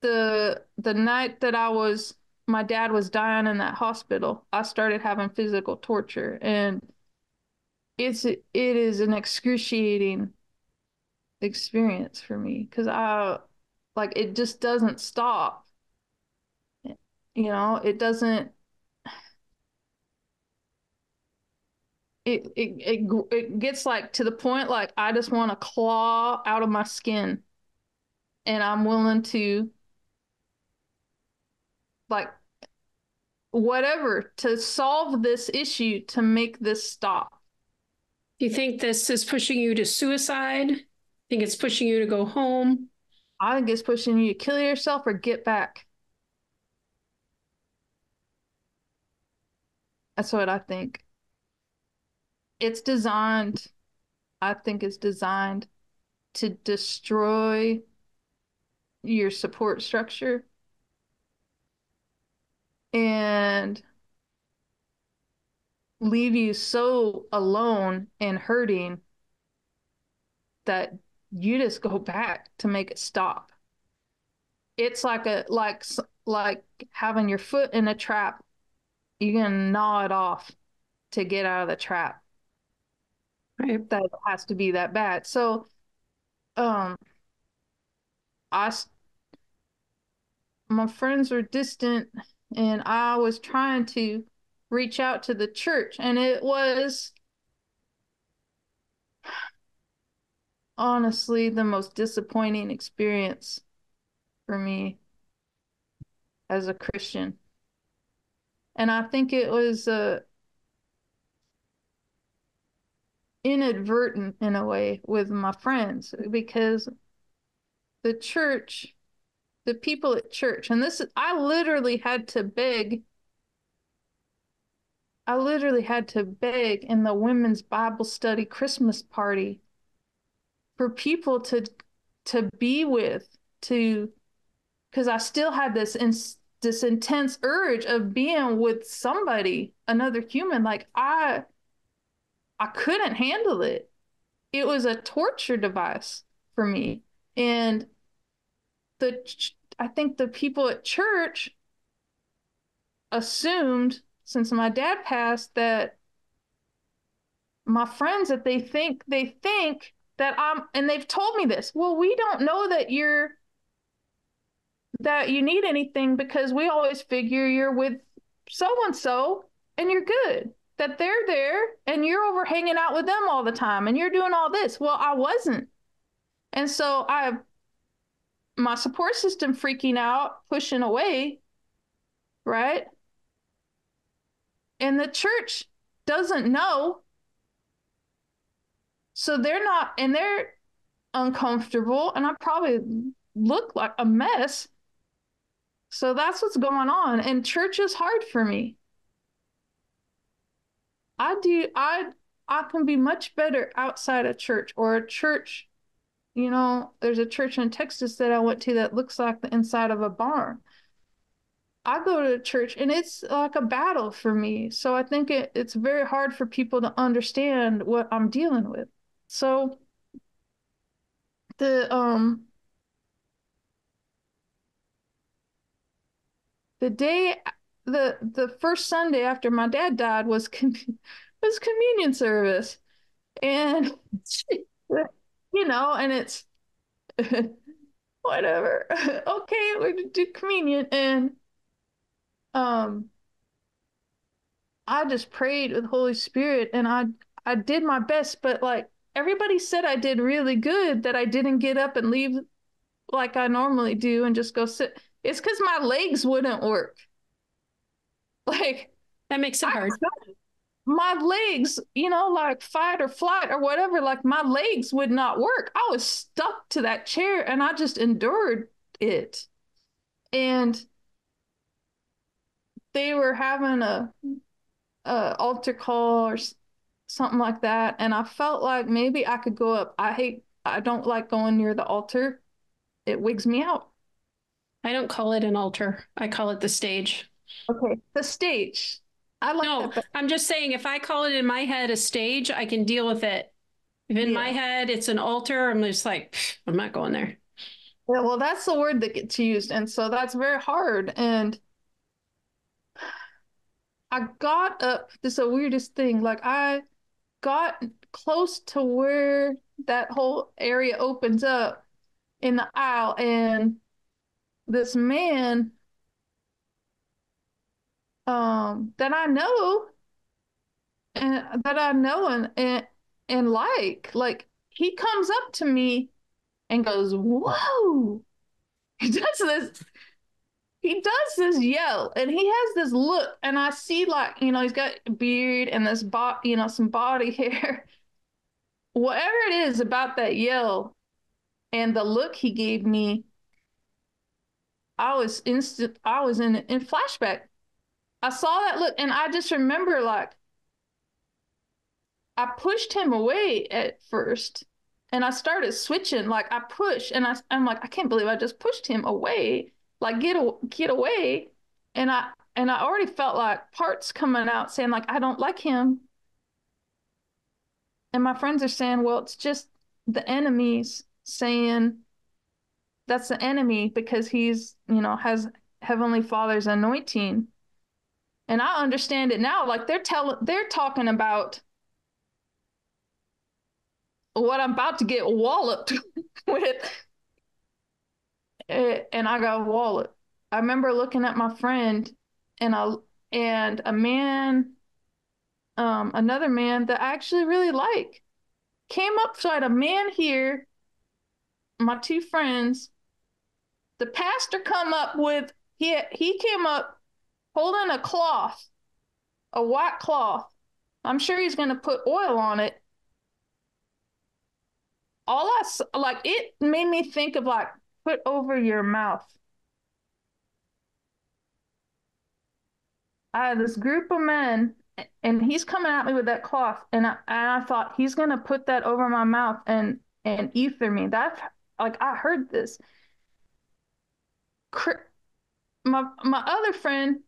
the the night that I was my dad was dying in that hospital. I started having physical torture and it's it is an excruciating experience for me because I like it just doesn't stop. You know, it doesn't it it it, it gets like to the point like I just want to claw out of my skin and I'm willing to like whatever to solve this issue to make this stop. Do you think this is pushing you to suicide? I think it's pushing you to go home? I think it's pushing you to kill yourself or get back. That's what I think. It's designed, I think it's designed to destroy your support structure and leave you so alone and hurting that you just go back to make it stop. It's like a like like having your foot in a trap. You're gonna gnaw it off to get out of the trap Right. that has to be that bad. So, um, I, my friends were distant, and I was trying to reach out to the church, and it was honestly the most disappointing experience for me as a Christian. And I think it was uh, inadvertent in a way with my friends because the church, the people at church, and this is, I literally had to beg. I literally had to beg in the women's Bible study Christmas party for people to to be with to because I still had this in, this intense urge of being with somebody, another human. Like I I couldn't handle it. It was a torture device for me. And the I think the people at church assumed since my dad passed that my friends that they think they think that I'm and they've told me this. Well, we don't know that you're that you need anything because we always figure you're with so and so and you're good. That they're there and you're over hanging out with them all the time and you're doing all this. Well, I wasn't. And so I my support system freaking out, pushing away, right? And the church doesn't know. So they're not, and they're uncomfortable, and I probably look like a mess. So that's what's going on. And church is hard for me. I do, I, I can be much better outside of church or a church. You know, there's a church in Texas that I went to that looks like the inside of a barn. I go to church and it's like a battle for me. So I think it, it's very hard for people to understand what I'm dealing with. So the um the day the the first Sunday after my dad died was com- was communion service. And you know, and it's whatever. okay, we're gonna do communion and um I just prayed with Holy Spirit and I I did my best, but like everybody said I did really good that I didn't get up and leave like I normally do and just go sit. It's because my legs wouldn't work. Like That makes it I hard. couldn't. My legs, you know, like fight or flight or whatever, like my legs would not work. I was stuck to that chair and I just endured it. And they were having a, a altar call or something like that, and I felt like maybe I could go up. I hate, I don't like going near the altar. It wigs me out. I don't call it an altar. I call it the stage. Okay, the stage. I like No, that. but- I'm just saying if I call it in my head a stage, I can deal with it. If in my head it's an altar, I'm just like, I'm not going there. Yeah, well, that's the word that gets used, and so that's very hard. And I got up. This is the weirdest thing. Like I got close to where that whole area opens up in the aisle, and this man, um, that I know, and that I know and and and like, like he comes up to me and goes, "Whoa!" He does this. He does this yell, and he has this look, and I see like you know he's got a beard and this bot, you know, some body hair. Whatever it is about that yell, and the look he gave me, I was instant. I was in in flashback. I saw that look, and I just remember like I pushed him away at first, and I started switching. Like I push, and I, I'm like, I can't believe I just pushed him away. Like get get away, and I and I already felt like parts coming out saying like I don't like him. And my friends are saying, well, it's just the enemies saying that's the enemy because he's you know has Heavenly Father's anointing. And I understand it now. Like they're telling, they're talking about what I'm about to get walloped with. And I got walloped. I remember looking at my friend and I and a man, um, another man that I actually really like came up. So I had a man here, my two friends. The pastor come up with he he came up holding a cloth, a white cloth. I'm sure he's going to put oil on it. All I like it made me think of like put over your mouth. I had this group of men, and he's coming at me with that cloth, and I, and I thought he's gonna put that over my mouth and and ether me. That's like I heard this. My my other friend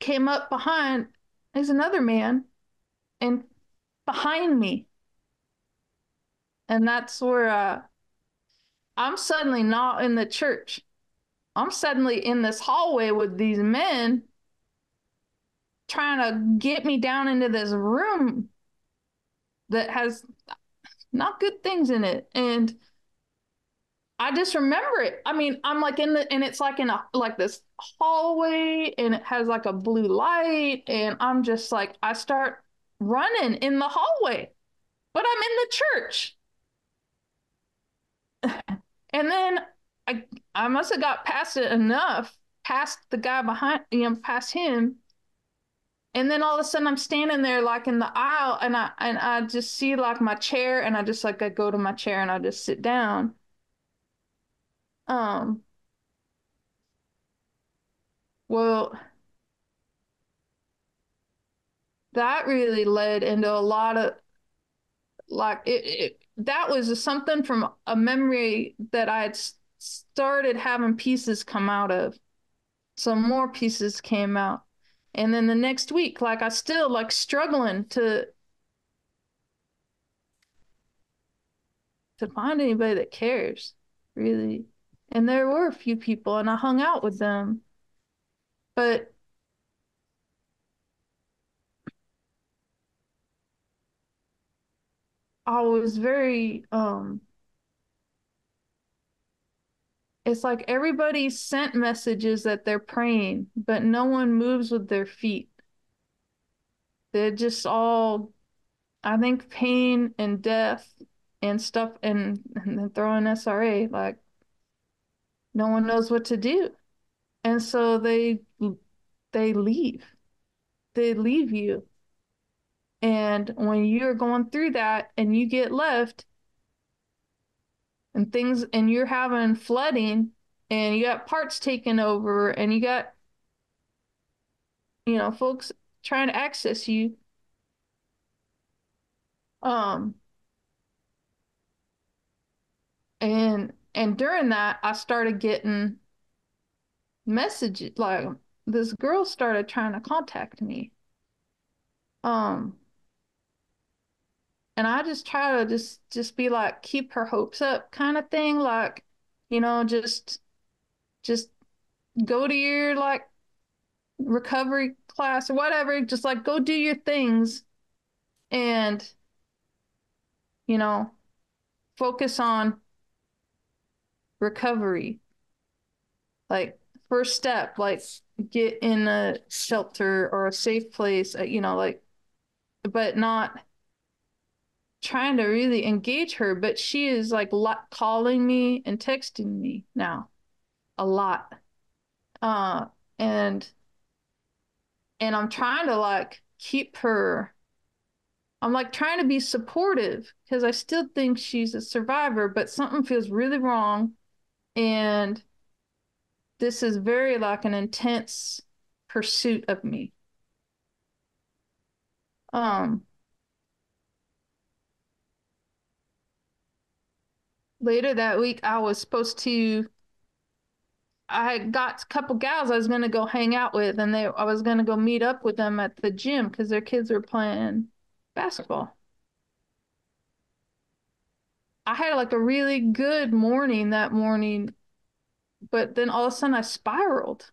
came up behind. There's another man, and behind me, and that's where uh, I'm suddenly not in the church. I'm suddenly in this hallway with these men trying to get me down into this room that has not good things in it. And I just remember it. I mean, I'm like in the, and it's like in a, like this hallway and it has like a blue light. And I'm just like, I start running in the hallway, but I'm in the church. and then I I must have got past it enough, past the guy behind, you know, past him. And then all of a sudden I'm standing there like in the aisle and I and I just see like my chair and I just like I go to my chair and I just sit down. Um well that really led into a lot of like it, it that was something from a memory that I had started having pieces come out of. Some more pieces came out. And then the next week, like I still like struggling to to find anybody that cares, really. And there were a few people and I hung out with them. But I was very um it's like everybody sent messages that they're praying, but no one moves with their feet. They're just all, I think, pain and death and stuff, and, and then throw in SRA. Like, no one knows what to do, and so they they leave. They leave you. And when you're going through that and you get left, and things and you're having flooding and you got parts taken over and you got you know folks trying to access you um and and during that i started getting messages like this girl started trying to contact me. Um and I just try to just just be like keep her hopes up kind of thing like you know just just go to your like recovery class or whatever just like go do your things and you know focus on recovery like first step like get in a shelter or a safe place uh, you know like but not trying to really engage her, but she is like calling me and texting me now a lot. Uh, and and I'm trying to like keep her I'm like trying to be supportive because I still think she's a survivor, but something feels really wrong. And this is very like an intense pursuit of me. Um, later that week, I was supposed to. I got a couple gals I was gonna go hang out with, and they I was gonna go meet up with them at the gym because their kids were playing basketball. I had like a really good morning that morning, but then all of a sudden I spiraled.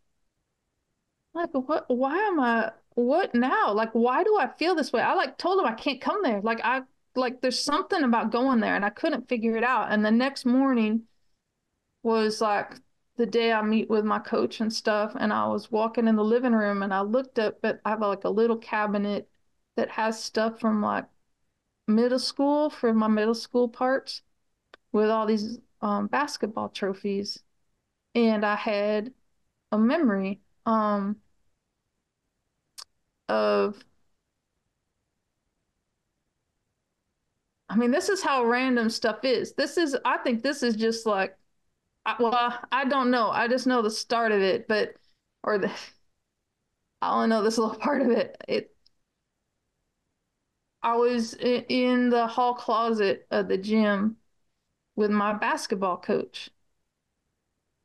like what why am i what now? Like why do i feel this way? I like told him i can't come there. Like i like there's something about going there and i couldn't figure it out. And the next morning was like the day i meet with my coach and stuff and i was walking in the living room and i looked up but i have like a little cabinet that has stuff from like middle school for my middle school parts with all these um, basketball trophies and i had a memory um of I mean, this is how random stuff is. This is, I think this is just like, well, I don't know. I just know the start of it, but, or the, I only know this little part of it. It, I was in the hall closet of the gym with my basketball coach.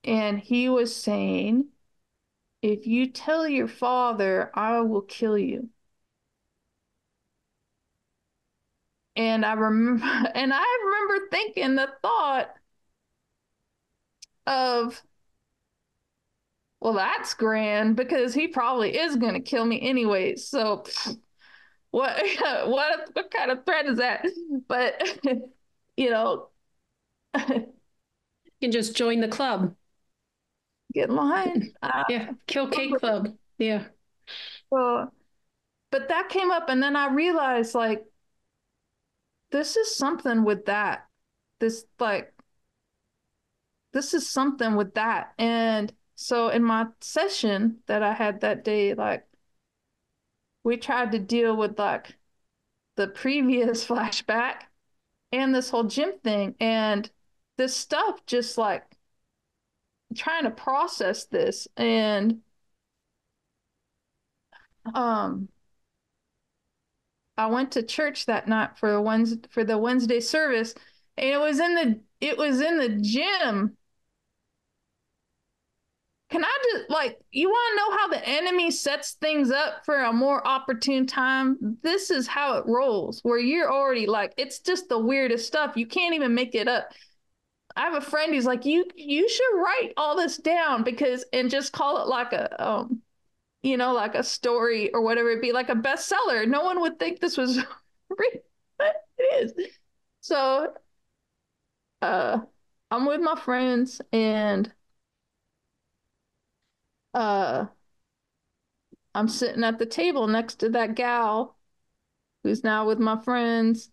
And he was saying, if you tell your father, I will kill you. And I remember, and I remember thinking the thought of, well, that's grand because he probably is going to kill me anyway. So, what, what, what kind of threat is that? But, you know, you can just join the club get in line. Uh, yeah, Kill Cake Club. Yeah. Well, but that came up, and then I realized like this is something with that. This like this is something with that, and so in my session that I had that day, like we tried to deal with like the previous flashback and this whole gym thing, and this stuff just like trying to process this and um I went to church that night for the Wednesday, for the Wednesday service and it was in the it was in the gym. Can I just like you want to know how the enemy sets things up for a more opportune time? This is how it rolls where you're already like it's just the weirdest stuff. You can't even make it up. I have a friend who's like, you you should write all this down because and just call it like a um, you know, like a story or whatever it be, like a bestseller. No one would think this was real, but it is. So uh I'm with my friends and uh I'm sitting at the table next to that gal who's now with my friends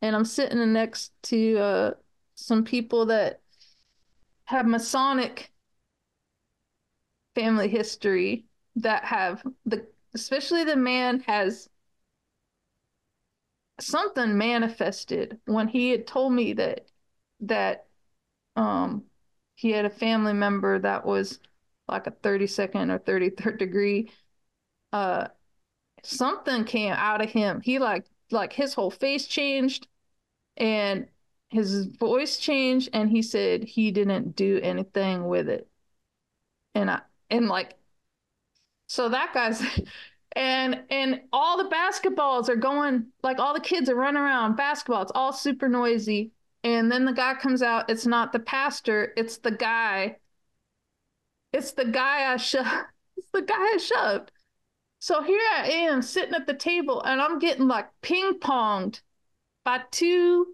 and I'm sitting next to uh some people that have Masonic family history that have the especially the man has something manifested when he had told me that that um he had a family member that was like a 32nd or 33rd degree uh something came out of him. He like like his whole face changed and his voice changed and he said he didn't do anything with it. And i and like so that guy's and and all the basketballs are going like all the kids are running around basketball it's all super noisy. And then the guy comes out it's not the pastor it's the guy it's the guy i shoved it's the guy i shoved so here i am sitting at the table and i'm getting like ping ponged by two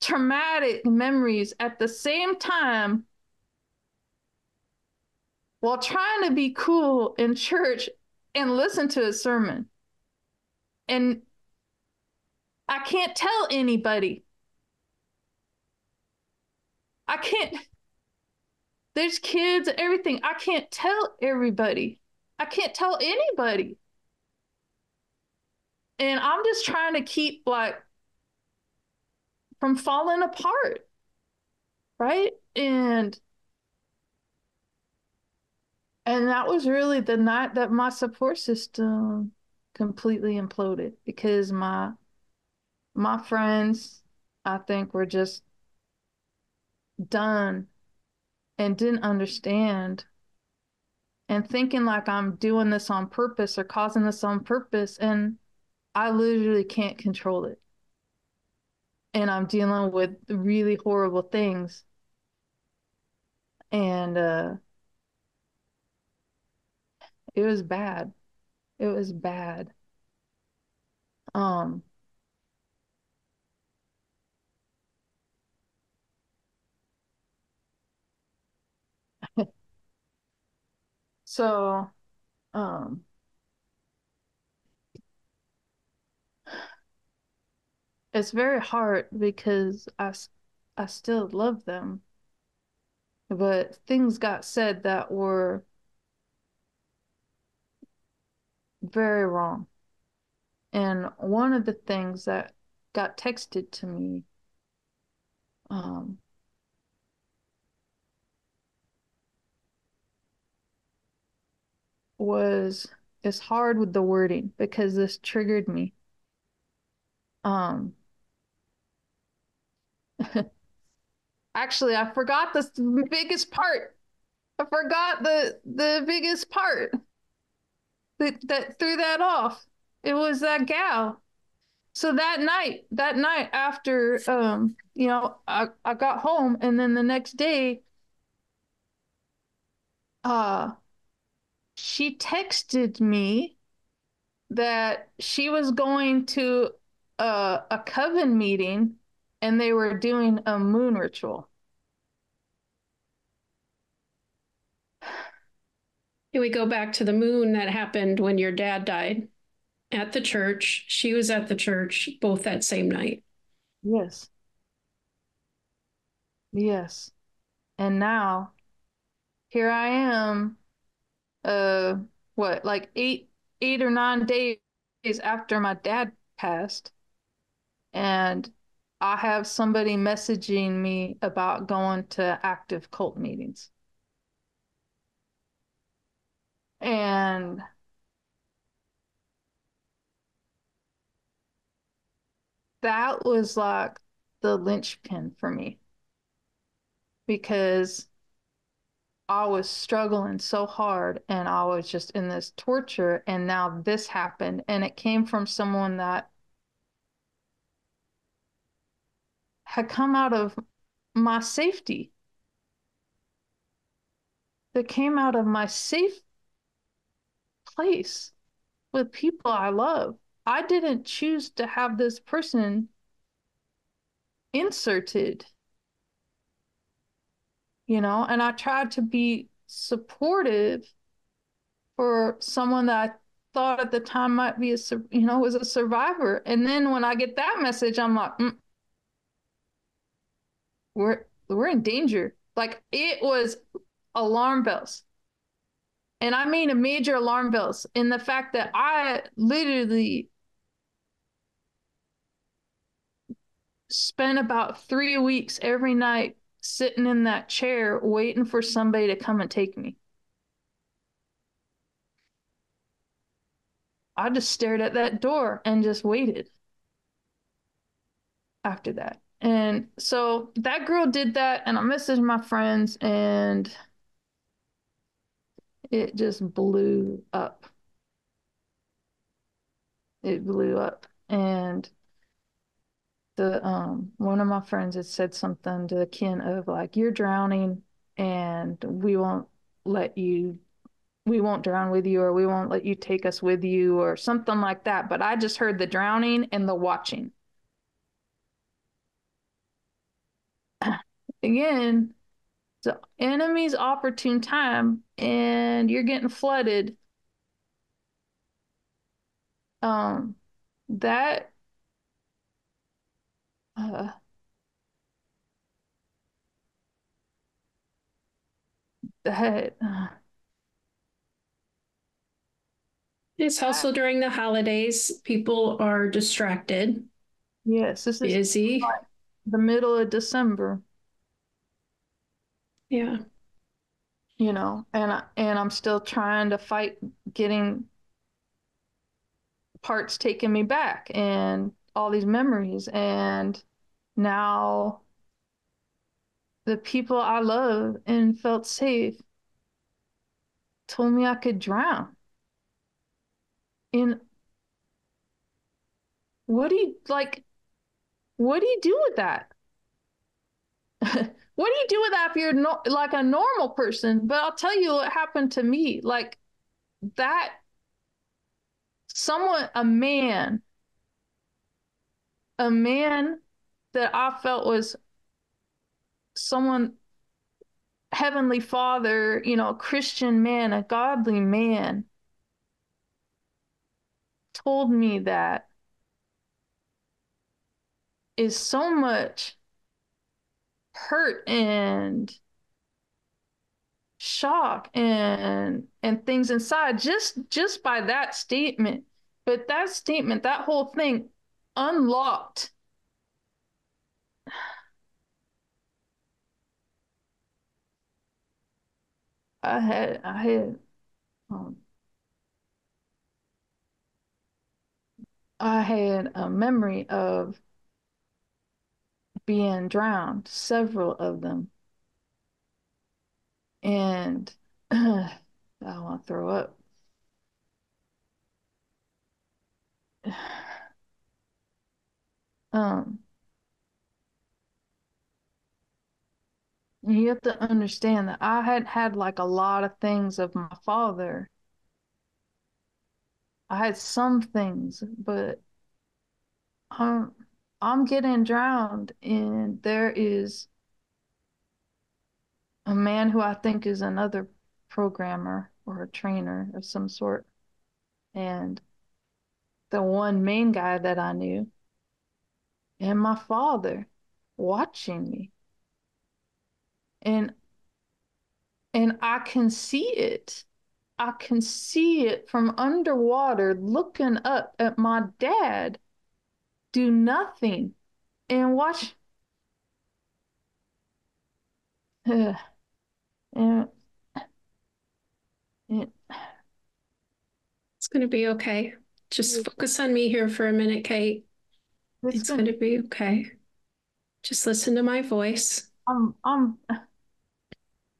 traumatic memories at the same time while trying to be cool in church and listen to a sermon. And I can't tell anybody. I can't. There's kids, and everything. I can't tell everybody. I can't tell anybody. And I'm just trying to keep like from falling apart. Right. And and that was really the night that my support system completely imploded because my my friends I think were just done and didn't understand and thinking like I'm doing this on purpose or causing this on purpose and I literally can't control it and I'm dealing with really horrible things. And uh It was bad. It was bad. Um so um it's very hard because I, I still love them. But things got said that were very wrong. And one of the things that got texted to me um, was it's hard with the wording because this triggered me. Um, actually, I forgot the biggest part. I forgot the the biggest part that that threw that off. It was that gal. So that night, that night after um, you know, I, I got home and then the next day uh she texted me that she was going to a, a coven meeting and they were doing a moon ritual. Can we go back to the moon that happened when your dad died at the church? She was at the church both that same night. Yes. Yes. And now here I am, uh, what, like eight, eight or nine days after my dad passed. And I have somebody messaging me about going to active cult meetings. And that was like the linchpin for me because I was struggling so hard and I was just in this torture. And now this happened. And it came from someone that had come out of my safety, that came out of my safe place with people I love. I didn't choose to have this person inserted, you know, and I tried to be supportive for someone that I thought at the time might be a, you know, was a survivor. And then when I get that message, I'm like, mm, we're we're in danger. Like it was alarm bells and I mean a major alarm bells in the fact that I literally spent about three weeks every night sitting in that chair waiting for somebody to come and take me. I just stared at that door and just waited after that. And so that girl did that, and I messaged my friends, and it just blew up. It blew up. And the um one of my friends had said something to the kin of like, You're drowning and we won't let you we won't drown with you or we won't let you take us with you or something like that. But I just heard the drowning and the watching. Again, the enemy's opportune time and you're getting flooded um that uh that uh, it's also during the holidays people are distracted yes this is busy the middle of december yeah. You know, and I, and I'm still trying to fight getting parts taking me back and all these memories and now the people I love and felt safe told me I could drown. In what do you like? What do you do with that? what do you do with that if you're no, like a normal person? But I'll tell you what happened to me. Like that someone, a man, a man that I felt was someone, Heavenly Father, you know, a Christian man, a godly man, told me that is so much hurt and shock and and things inside just just by that statement. But that statement that whole thing unlocked i had i had um, i had a memory of being drowned several of them and I want to throw up. Um, you have to understand that I had had like a lot of things of my father. I had some things, but I'm I'm getting drowned, and there is a man who I think is another programmer or a trainer of some sort. And the one main guy that I knew, and my father watching me. And and I can see it. I can see it from underwater looking up at my dad do nothing and watch Yeah. Yeah. It's going to be okay. Just focus on me here for a minute, Kate. It's, It's going to be okay. Just listen to my voice. I'm I'm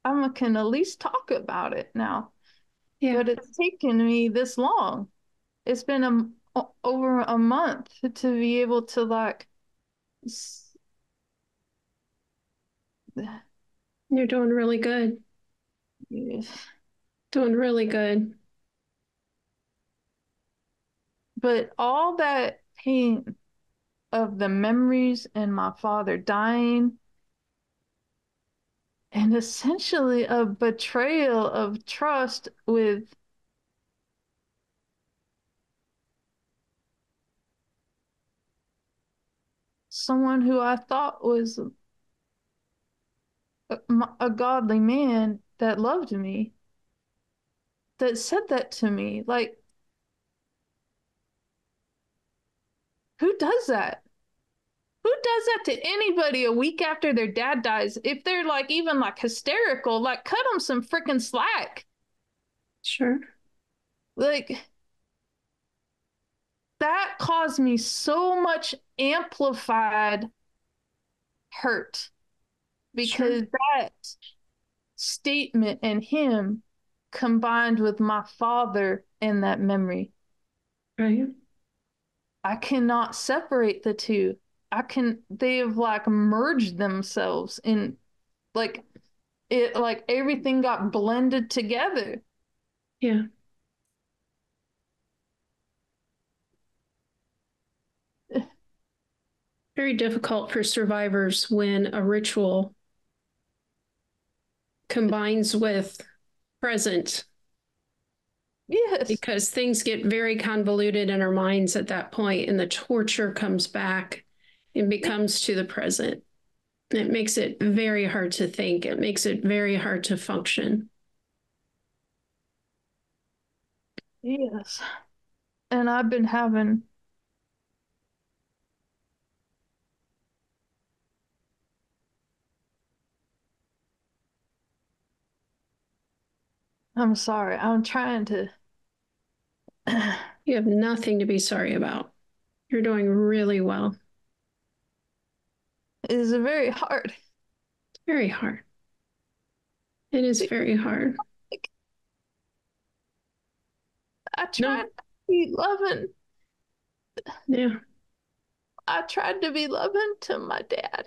I'm can at least talk about it now. Yeah. But it's taken me this long. It's been a over a month to be able to like You're doing really good. Doing really good. But all that pain of the memories and my father dying and essentially a betrayal of trust with someone who I thought was a, a godly man that loved me that said that to me. Like, who does that? Who does that to anybody a week after their dad dies? If they're like even like hysterical, like cut them some freaking slack. Sure. Like, that caused me so much amplified hurt because Sure. that statement and him combined with my father and that memory. Right. I cannot separate the two. I can they have like merged themselves in like it like everything got blended together. Yeah. Very difficult for survivors when a ritual combines with present Yes. because things get very convoluted in our minds at that point and the torture comes back and becomes to the present. It makes it very hard to think. It makes it very hard to function. Yes. And I've been having I'm sorry. I'm trying to You have nothing to be sorry about. You're doing really well. It's very hard. It's very hard. It is very hard. I tried to be loving. Yeah. I tried to be loving to my dad.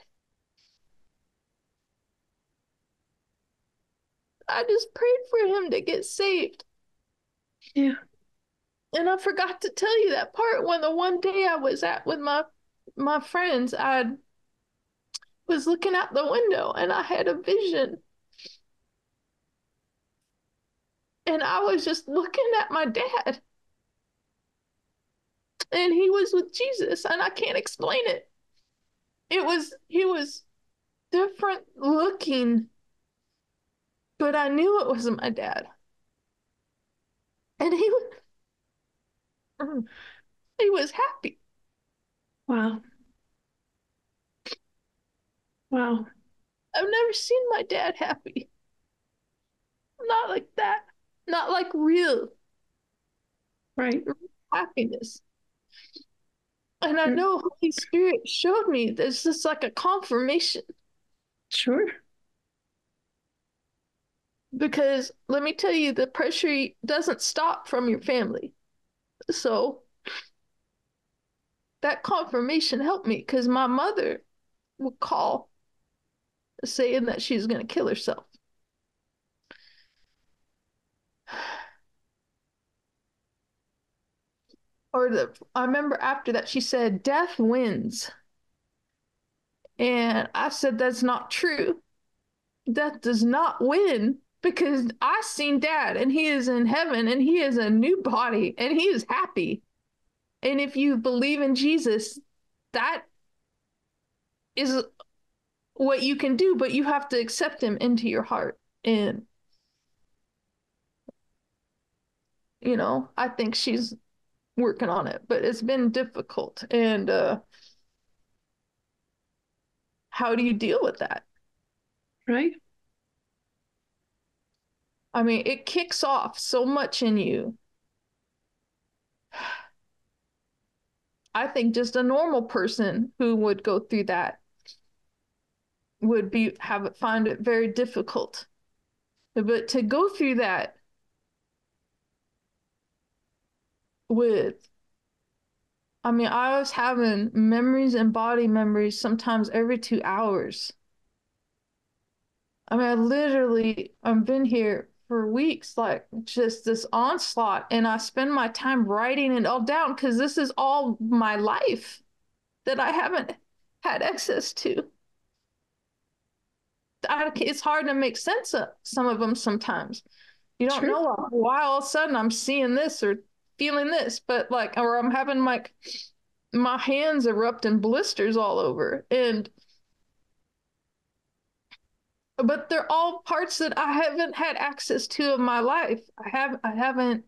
I just prayed for him to get saved. Yeah. And I forgot to tell you that part when the one day I was at with my my friends, I was looking out the window and I had a vision. And I was just looking at my dad. And he was with Jesus, and I can't explain it. It was, he was different looking, but I knew it wasn't my dad. And he was, he was happy. Wow. Wow. I've never seen my dad happy. Not like that. Not like real Right. happiness. And I know Holy Spirit showed me there's just like a confirmation Sure. because let me tell you, the pressure doesn't stop from your family. So that confirmation helped me because my mother would call saying that she's going to kill herself. Or the I remember after that she said death wins. And I said that's not true. Death does not win because I seen dad and he is in heaven and he is a new body and he is happy. And if you believe in Jesus, that is what you can do, but you have to accept him into your heart. And you know, I think she's working on it, but it's been difficult. And uh how do you deal with that? Right. I mean, it kicks off so much in you. I think just a normal person who would go through that would be have find it very difficult. But to go through that with I mean, I was having memories and body memories sometimes every two hours. I mean, I literally, I've been here for weeks, like just this onslaught, and I spend my time writing it all down because this is all my life that I haven't had access to. I, it's hard to make sense of some of them sometimes. You don't Sure. know why all of a sudden I'm seeing this or feeling this, but like, or I'm having like my hands erupt in blisters all over. And but they're all parts that I haven't had access to in my life. I have I haven't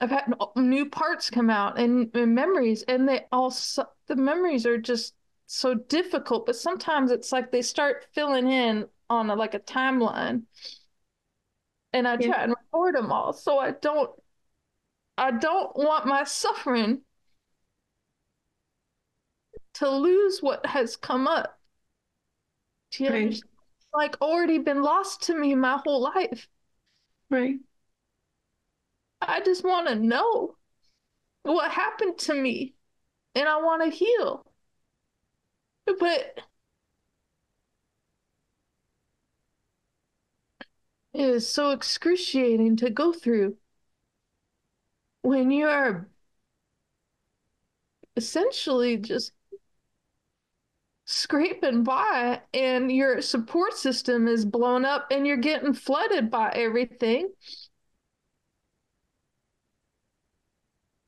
I've had new parts come out and, and memories and they all the memories are just so difficult, but sometimes it's like they start filling in on a, like a timeline. And I Yeah. try and record them all so I don't I don't want my suffering to lose what has come up. Do you Right. understand? Like already been lost to me my whole life. Right. I just want to know what happened to me and I want to heal. But it is so excruciating to go through when you are essentially just scraping by and your support system is blown up and you're getting flooded by everything.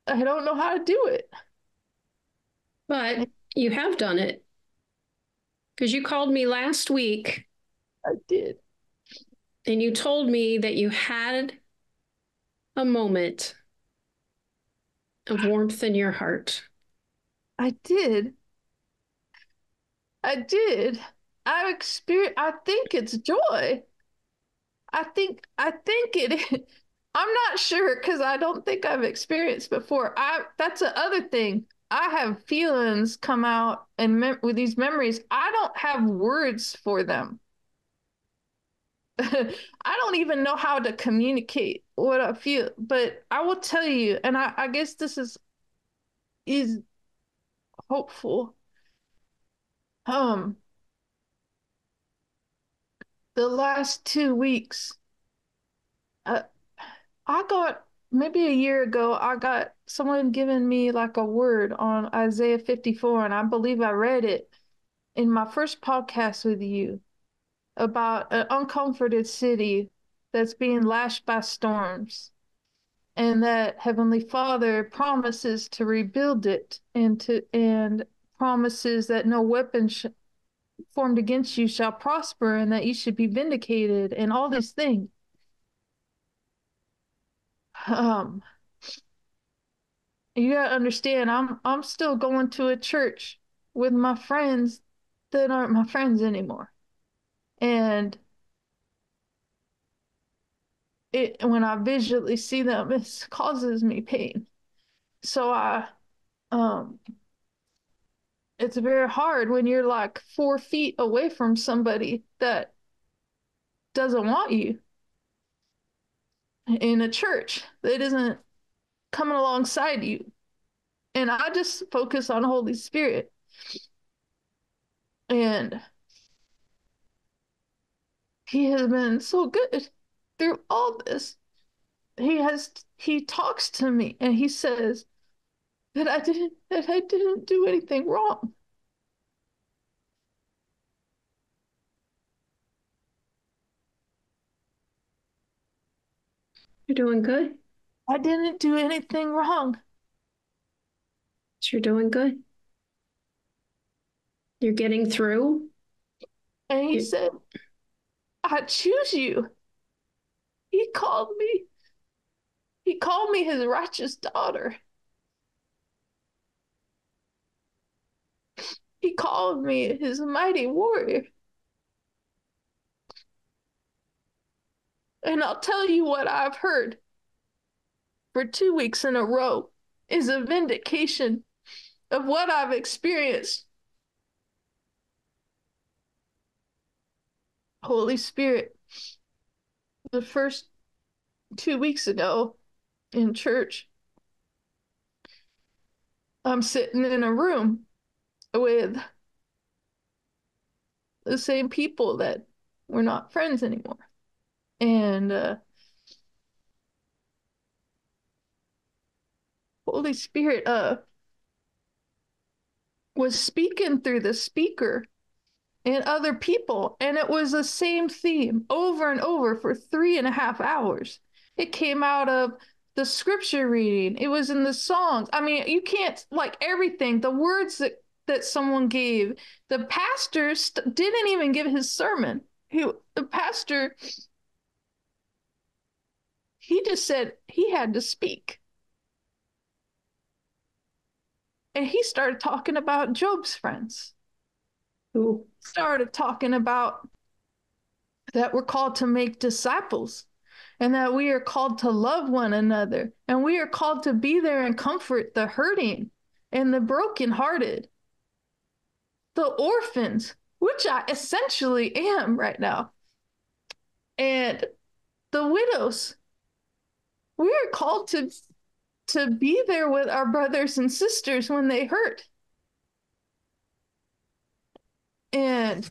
I don't know how to do it. But you have done it. Because you called me last week I did. and you told me that you had a moment of warmth in your heart. I did. I did. I experience I think it's joy. I think I think it I'm not sure because I don't think I've experienced before. I that's the other thing. I have feelings come out and with these memories. I don't have words for them. I don't even know how to communicate what I feel, but I will tell you, and I, I guess this is is hopeful. Um, the last two weeks, uh, I got maybe a year ago, I got someone giving me like a word on Isaiah 54, and I believe I read it in my first podcast with you about an uncomforted city that's being lashed by storms and that heavenly father promises to rebuild it and to and promises that no weapon sh- formed against you shall prosper and that you should be vindicated and all hmm. these things um you gotta understand i'm i'm still going to a church with my friends that aren't my friends anymore. And it when i visually see them it causes me pain. So i um it's very hard when you're like four feet away from somebody that doesn't want you in a church that isn't coming alongside you. And I just focus on Holy Spirit. And he has been so good through all this. He has he talks to me and he says that I didn't that I didn't do anything wrong. You're doing good. I didn't do anything wrong. You're doing good. You're getting through. And he You- said, I choose you. He called me. He called me his righteous daughter. He called me his mighty warrior. And I'll tell you what I've heard for two weeks in a row is a vindication of what I've experienced. Holy Spirit, the first two weeks ago in church, I'm sitting in a room with the same people that we're not friends anymore. And uh, Holy Spirit uh, was speaking through the speaker and other people, and it was the same theme over and over for three and a half hours. It came out of the scripture reading, it was in the songs. I mean, you can't like everything, the words that that someone gave. The pastor st- didn't even give his sermon. He, the pastor, he just said he had to speak. And he started talking about Job's friends. who Started talking about that we're called to make disciples and that we are called to love one another and we are called to be there and comfort the hurting and the brokenhearted, the orphans, which I essentially am right now, and the widows. We are called to to be there with our brothers and sisters when they hurt. And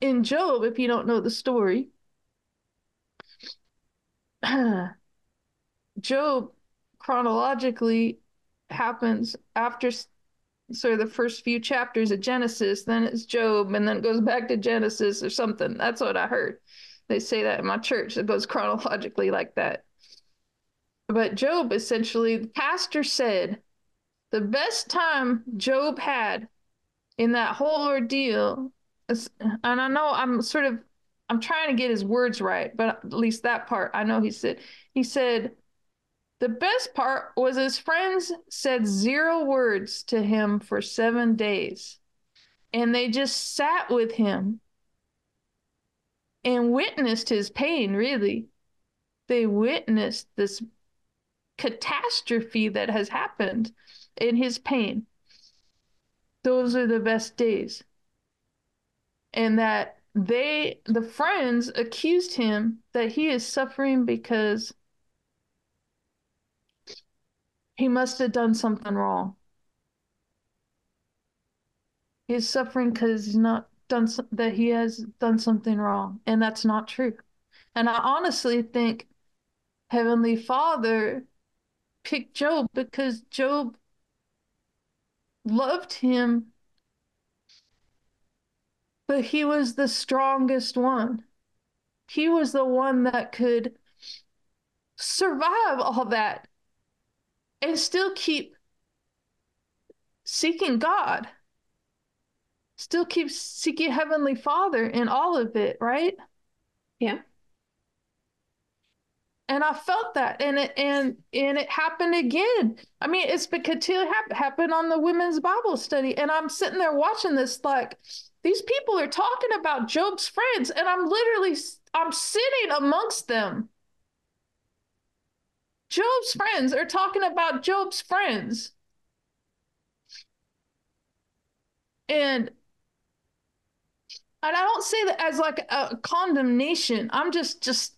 in Job, if you don't know the story, Job chronologically happens after sort of the first few chapters of Genesis, then it's Job, and then it goes back to Genesis or something. That's what I heard. They say that in my church. It goes chronologically like that. But Job essentially, the pastor said the best time Job had in that whole ordeal, is, and I know I'm sort of, I'm trying to get his words right, but at least that part I know he said, he said, the best part was his friends said zero words to him for seven days. And they just sat with him and witnessed his pain, really. They witnessed this catastrophe that has happened in his pain. Those are the best days. And that they, the friends, accused him that he is suffering because he must have done something wrong. He's suffering because he's not done that he has done something wrong, and that's not true. And I honestly think Heavenly Father picked Job because Job loved him, but he was the strongest one. He was the one that could survive all that and still keep seeking God, still keep seeking Heavenly Father in all of it, right? Yeah. And I felt that, and it and and it happened again. I mean, it's because it happened on the women's Bible study, and I'm sitting there watching this like these people are talking about Job's friends, and I'm literally I'm sitting amongst them. Job's friends are talking about Job's friends. And and I don't say that as like a condemnation. I'm just just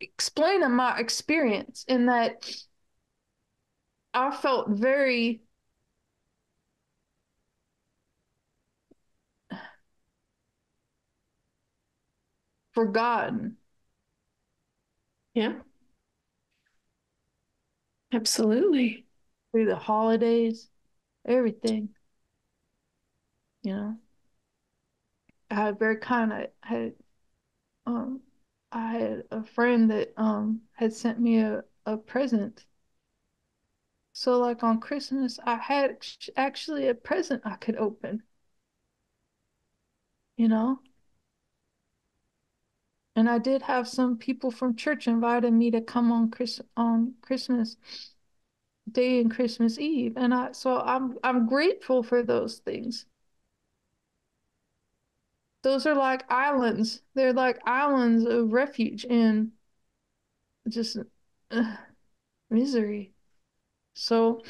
explaining my experience in that I felt very forgotten. Yeah. Absolutely. Through the holidays, everything. You know. I had very kind I had um I had a friend that um had sent me a, a present. So like on Christmas, I had actually a present I could open. You know? And I did have some people from church invited me to come on Chris on Christmas Day and Christmas Eve. And I so I'm I'm grateful for those things. Those are like islands. They're like islands of refuge and just uh, misery. So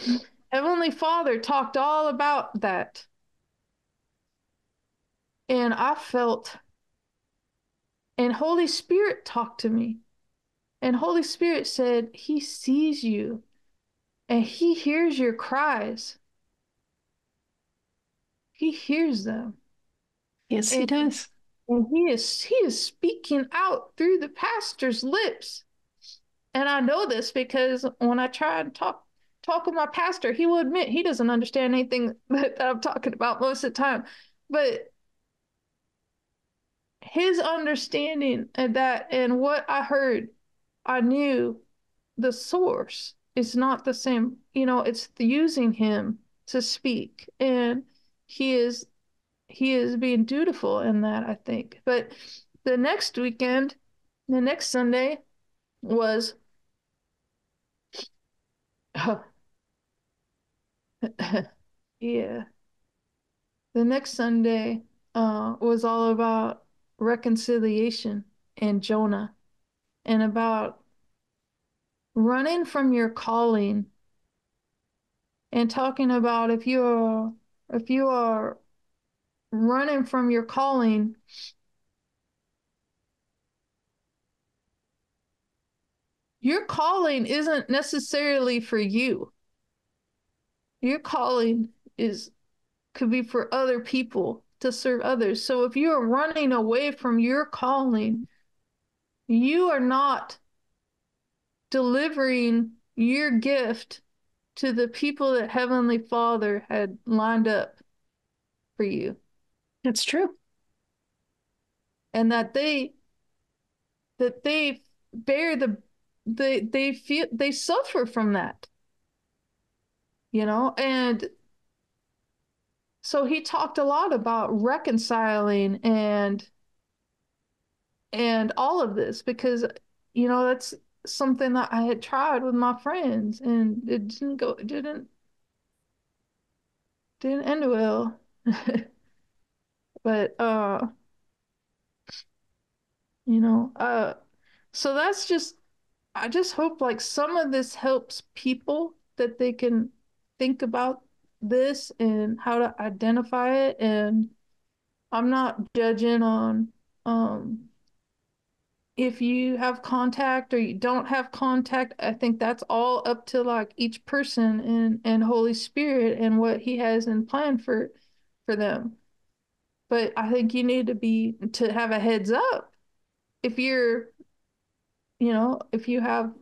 Heavenly Father talked all about that. And I felt and Holy Spirit talked to me. And Holy Spirit said, He sees you and He hears your cries. He hears them. Yes, and, He does. And He is He is speaking out through the pastor's lips. And I know this because when I try and talk talk with my pastor, he will admit he doesn't understand anything that, that I'm talking about most of the time. But his understanding of that and what I heard, I knew the source is not the same. You know, it's using him to speak, and he is he is being dutiful in that. I think. But the next weekend, the next Sunday, was. yeah. The next Sunday uh, was all about reconciliation and Jonah and about running from your calling and talking about if you are if you are running from your calling your calling isn't necessarily for you your calling is could be for other people to serve others. So if you are running away from your calling, you are not delivering your gift to the people that Heavenly Father had lined up for you. That's true. And that they that they bear the they they feel they suffer from that. You know, and so he talked a lot about reconciling and and all of this because you know that's something that I had tried with my friends and it didn't go it didn't didn't end well. but uh you know, uh so that's just I just hope like some of this helps people that they can think about this and how to identify it and i'm not judging on um if you have contact or you don't have contact i think that's all up to like each person and and holy spirit and what he has in plan for for them but i think you need to be to have a heads up if you're you know if you have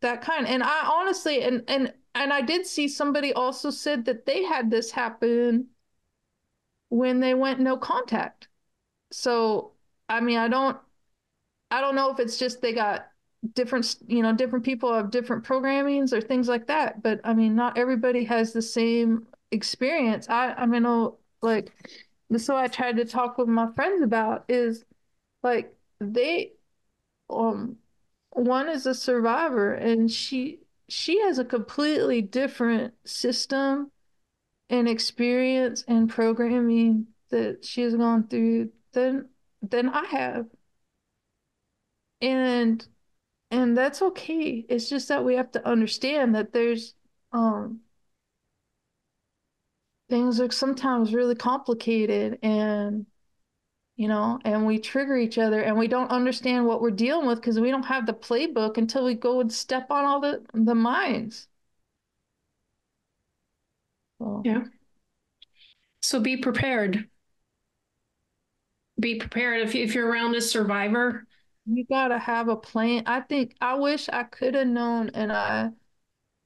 that kind. And I honestly, and and and I did see somebody also said that they had this happen when they went no contact. So I mean, I don't, I don't know if it's just they got different, you know, different people have different programmings or things like that. But I mean, not everybody has the same experience. I I mean, oh, like this is what I tried to talk with my friends about is like they um one is a survivor and she she has a completely different system and experience and programming that she has gone through than than I have. And and that's okay. It's just that we have to understand that there's um things are sometimes really complicated and you know, and we trigger each other and we don't understand what we're dealing with because we don't have the playbook until we go and step on all the the mines. So. Yeah. So be prepared. Be prepared if if you're around a survivor. You gotta have a plan. I think I wish I could have known and I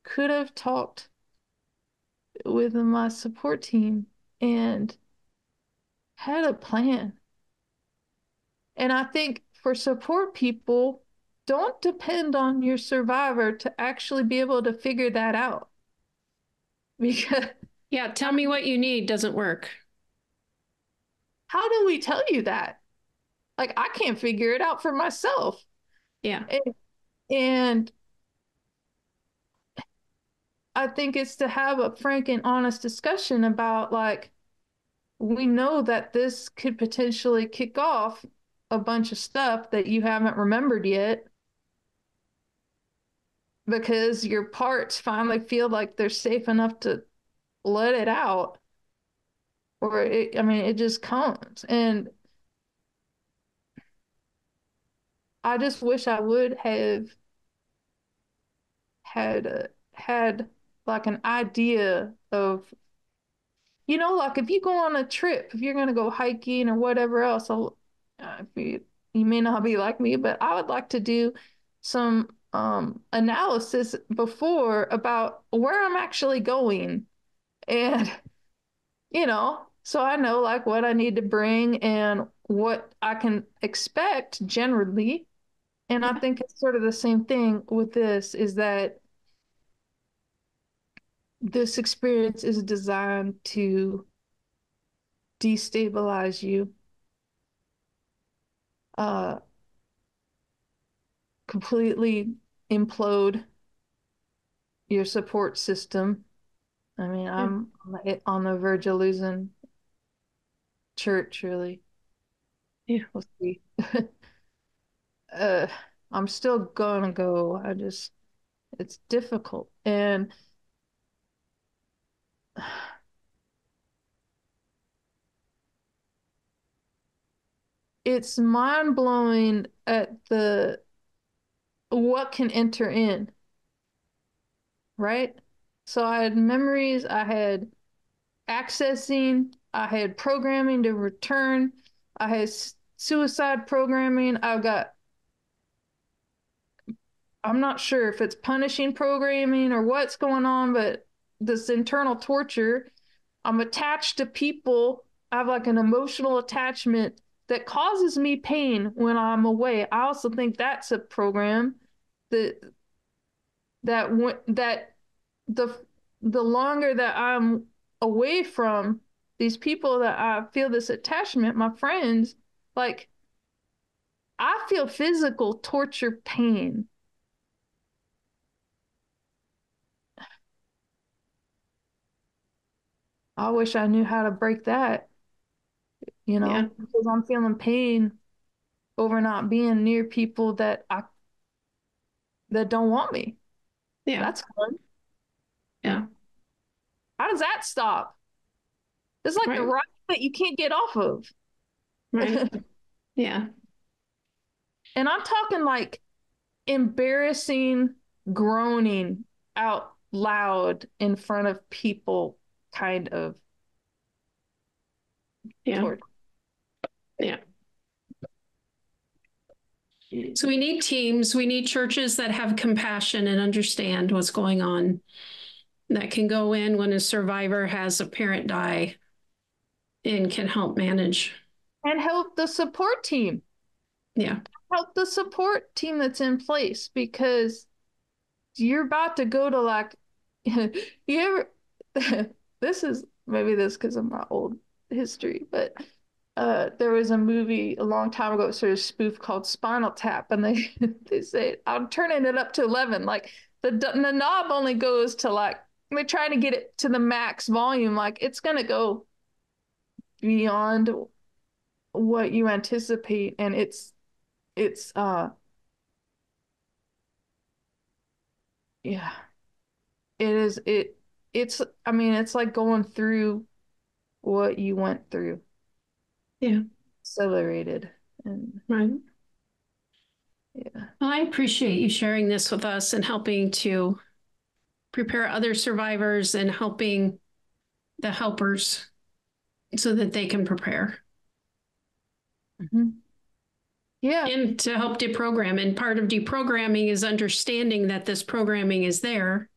could have talked with my support team and had a plan and I think for support people, don't depend on your survivor to actually be able to figure that out. Because yeah, tell me what you need doesn't work. How do we tell you that? Like I can't figure it out for myself. Yeah. And, and I think it's to have a frank and honest discussion about like we know that this could potentially kick off a bunch of stuff that you haven't remembered yet. Because your parts finally feel like they're safe enough to let it out. Or it, i mean it just comes. And i just wish i would have had a, had like an idea of you know like if you go on a trip if you're going to go hiking or whatever else uh, you, you may not be like me, but I would like to do some um, analysis before about where I'm actually going. And, you know, so I know like what I need to bring and what I can expect generally. And I think it's sort of the same thing with this is that this experience is designed to destabilize you uh, completely implode your support system. I mean, I'm on the verge of losing church, really. Yeah. We'll see. uh, I'm still gonna go. I just, it's difficult. And it's mind blowing at the what can enter in. Right? So I had memories, I had accessing, I had programming to return, I had suicide programming, I've got I'm not sure if it's punishing programming or what's going on, but this internal torture, I'm attached to people. I have like an emotional attachment that causes me pain when I'm away. I also think that's a program that that that the the longer that I'm away from these people that I feel this attachment, my friends, like I feel physical torture pain. I wish I knew how to break that you know, yeah. because I'm feeling pain over not being near people that I that don't want me. Yeah. That's fun. Yeah. How does that stop? It's like right. the rock that you can't get off of. Right. yeah. And I'm talking like embarrassing groaning out loud in front of people kind of yeah. Yeah. So we need teams, we need churches that have compassion and understand what's going on, that can go in when a survivor has a parent die and can help manage. and help the support team. Yeah. Help the support team that's in place because you're about to go to like you ever this is maybe this because of my old history, but uh, there was a movie a long time ago, sort of spoof called Spinal Tap, and they they say I'm turning it up to eleven. Like the the knob only goes to like they're trying to get it to the max volume. Like it's gonna go beyond what you anticipate, and it's it's uh yeah it is it it's I mean it's like going through what you went through Yeah. accelerated and Right. yeah Well, I appreciate you sharing this with us and helping to prepare other survivors and helping the helpers so that they can prepare mm-hmm. yeah and to help deprogram. And part of deprogramming is understanding that this programming is there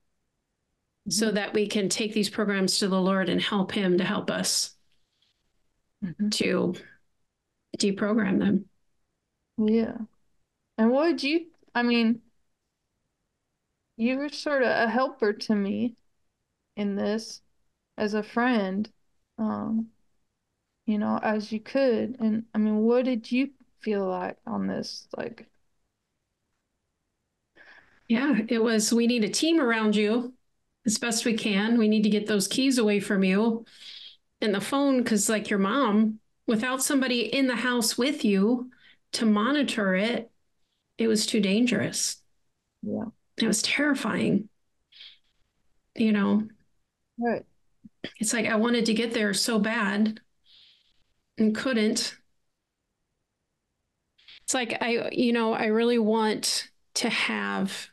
so that we can take these programs to the Lord and help Him to help us Mhm. to deprogram them. yeah. And what would you I mean you were sort of a helper to me in this as a friend um you know as you could. And I mean what did you feel like on this like? Yeah, it was we need a team around you as best we can. We need to get those keys away from you and the phone because, like your mom, without somebody in the house with you to monitor it, it was too dangerous. yeah It was terrifying. You know, right it's like I wanted to get there so bad and couldn't. It's like I, you know, I really want to have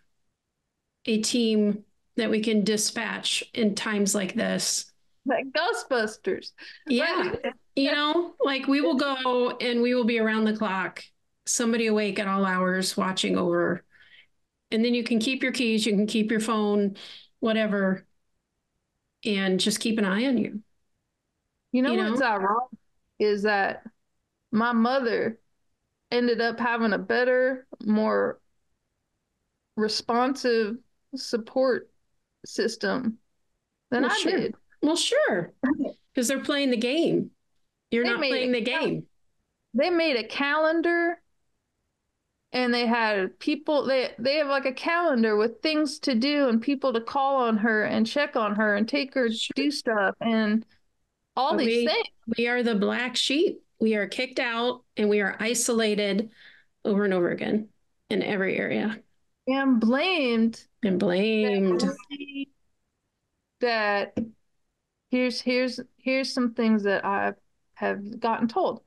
a team that we can dispatch in times like this. like Ghostbusters Yeah. Right? You know, like we will go and we will be around the clock, somebody awake at all hours watching over. And then you can keep your keys, you can keep your phone, whatever, and just keep an eye on you. You know You what's ironic is that my mother ended up having a better, more responsive support system than Well, I sure. did. Well, sure, because they're playing the game. You're They not playing the count. game. They made a calendar and they had people they they have like a calendar with things to do and people to call on her and check on her and take her Sure. do stuff and all But these we- things. We are the black sheep. We are kicked out and we are isolated over and over again in every area And blamed and blamed. that here's here's here's some things that I have gotten told.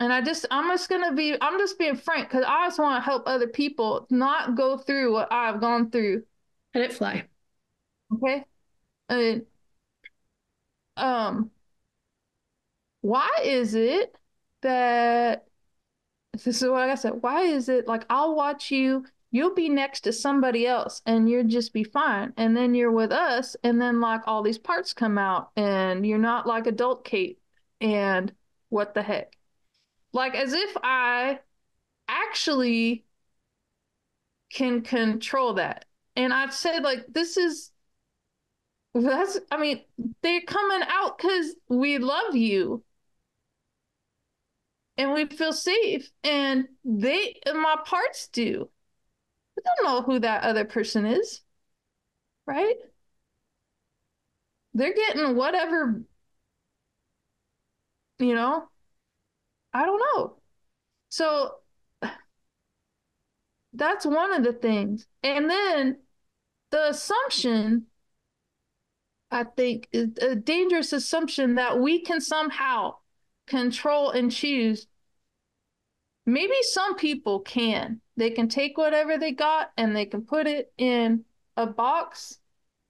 And I just I'm just gonna be I'm just being frank because I just want to help other people not go through what I've gone through. Let it fly. Okay. And um why is it that this is what I said, why is it like I'll watch you, you'll be next to somebody else and you'll just be fine. And then you're with us, and then like all these parts come out and you're not like adult Kate. And what the heck? Like as if I actually can control that. And I'd say like this is that's I mean, they're coming out because we love you and we feel safe. And they and my parts do. I don't know who that other person is. Right? They're getting whatever you know. I don't know. So that's one of the things. And then the assumption I think is a dangerous assumption that we can somehow control and choose. Maybe some people can. They can take whatever they got and they can put it in a box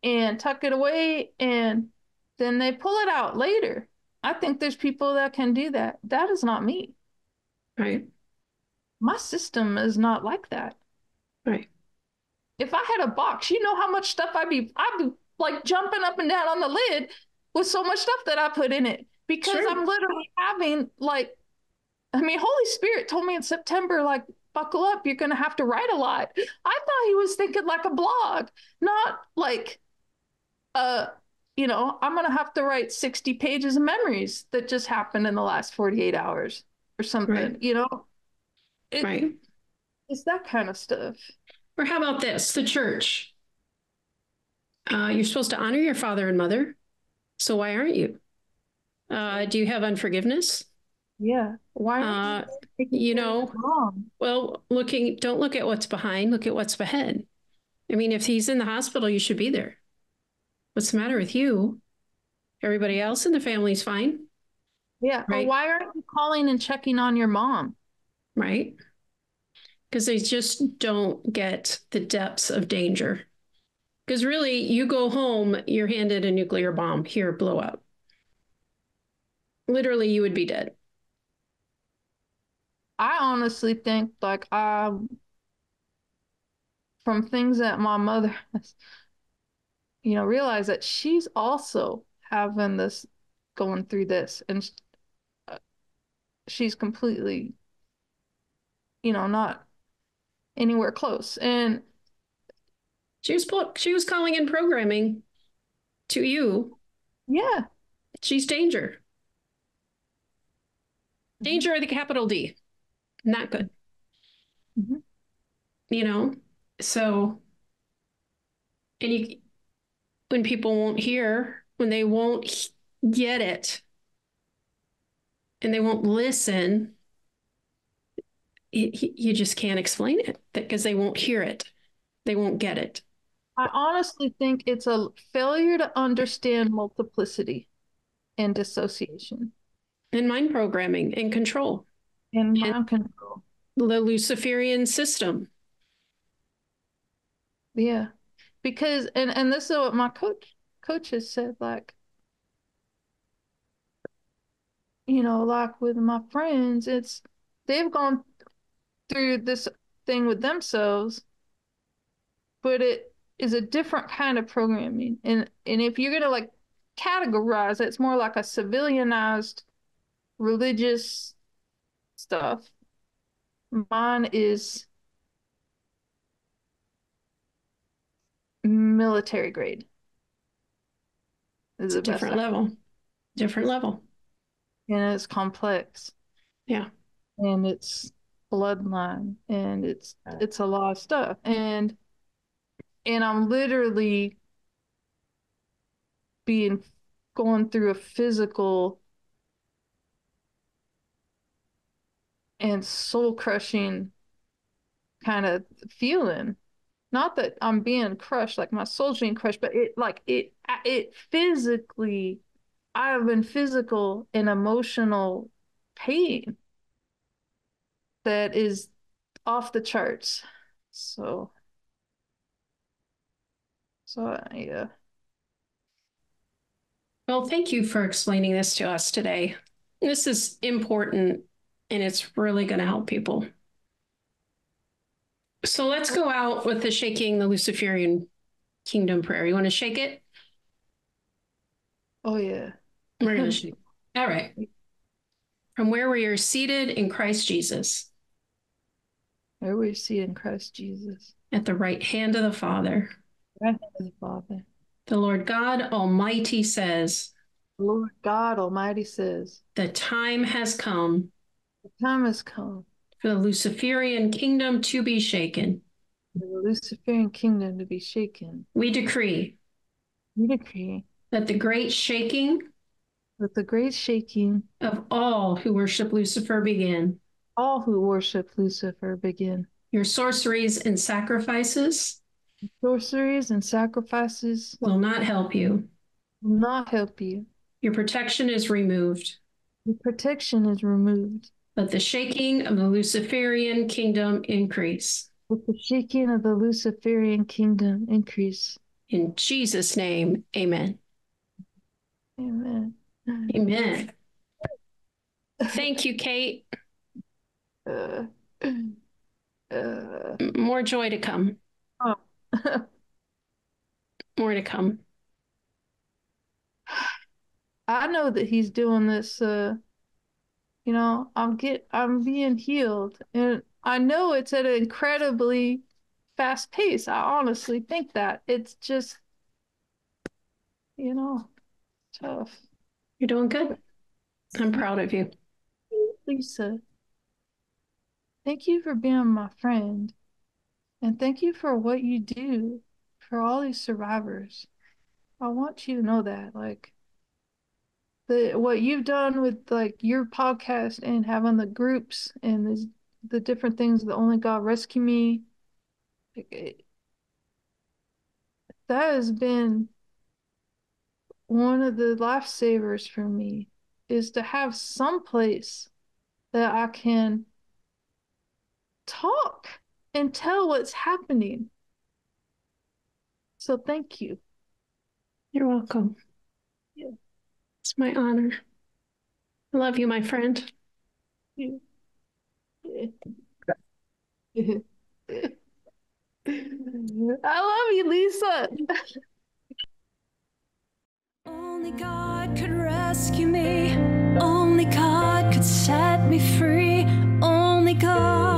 and tuck it away and then they pull it out later. I think there's people that can do that. That is not me. Right. my system is not like that. Right. If I had a box, you know how much stuff I'd be I'd be like jumping up and down on the lid with so much stuff that I put in it because Sure. I'm literally having like I mean Holy Spirit told me in September like buckle up you're going to have to write a lot. I thought he was thinking like a blog, not like uh you know, I'm going to have to write 60 pages of memories that just happened in the last 48 hours or something, Right. you know. It- Right. It's that kind of stuff. Or how about this? The church. Uh, you're supposed to honor your father and mother. So why aren't you? Uh, do you have unforgiveness? Yeah. Why Uh, you you know, mom? Well, looking, don't look at what's behind, look at what's ahead. I mean, if he's in the hospital, you should be there. What's the matter with you? Everybody else in the family's fine, Yeah. Right. Or why aren't you calling and checking on your mom? right? Because they just don't get the depths of danger. Because really, you go home, you're handed a nuclear bomb. Here, blow up. Literally, you would be dead. I honestly think like um from things that my mother has, you know, realized that she's also having this going through this and uh, she's completely you know not anywhere close and She was she was calling in programming to you. yeah She's danger. Danger with a capital D. Not good. Mhm. You know, so, and you, when people won't hear, when they won't get it, and they won't listen, you just can't explain it because they won't hear it. They won't get it. I honestly think it's a failure to understand multiplicity and dissociation And mind programming and control, and And- control. the Luciferian system. Yeah. Because and and this is what my coach coaches said like you know like with my friends it's they've gone through this thing with themselves but it is a different kind of programming and and if you're going to like categorize it, it's more like a civilianized religious stuff mine is military grade. It's Is a different level. Different level. And it's complex. Yeah. And it's bloodline and it's it's a lot of stuff. And and I'm literally being going through a physical and soul crushing kind of feeling. Not that I'm being crushed, like my soul's being crushed, but it like it it physically I've been physical and emotional pain that is off the charts. So so yeah. Well, thank you for explaining this to us today. This is important and it's really going to help people. So let's go out with the shaking the Luciferian kingdom prayer. You want to shake it? Oh yeah. We're going to shake. All right. From where we are seated in Christ Jesus Where we see in Christ Jesus. at the right hand of the Father, Right hand of the Father. the Lord God Almighty says, Lord God Almighty says, The time has come the time has come for the Luciferian kingdom to be shaken. for the Luciferian kingdom to be shaken. We decree We decree that the great shaking that the great shaking of all who worship Lucifer begin. all who worship Lucifer begin. Your sorceries and sacrifices Sorceries and sacrifices will not help you. will not help you. Your protection is removed, The protection is removed. But the shaking of the Luciferian kingdom increase. With the shaking of the Luciferian kingdom increase. In Jesus' name, amen. Amen. Amen. Thank you, Kate. Uh, Uh, More joy to come. oh. More to come. I know that he's doing this uh you know, I'm get I'm being healed and I know it's at an incredibly fast pace. I honestly think that. It's just you know, tough. You're doing good. I'm proud of you. Lisa, thank you for being my friend. And thank you for what you do for all these survivors. I want you to know that. Like the what you've done with like your podcast and having the groups and the the different things the Only God Rescued Me. Like, it, that has been one of the lifesavers for me is to have some place that I can talk and tell what's happening. So thank you. You're welcome. It's my honor. I love you, my friend. I love you, Lisa. Only God could rescue me. Only God could set me free. Only God.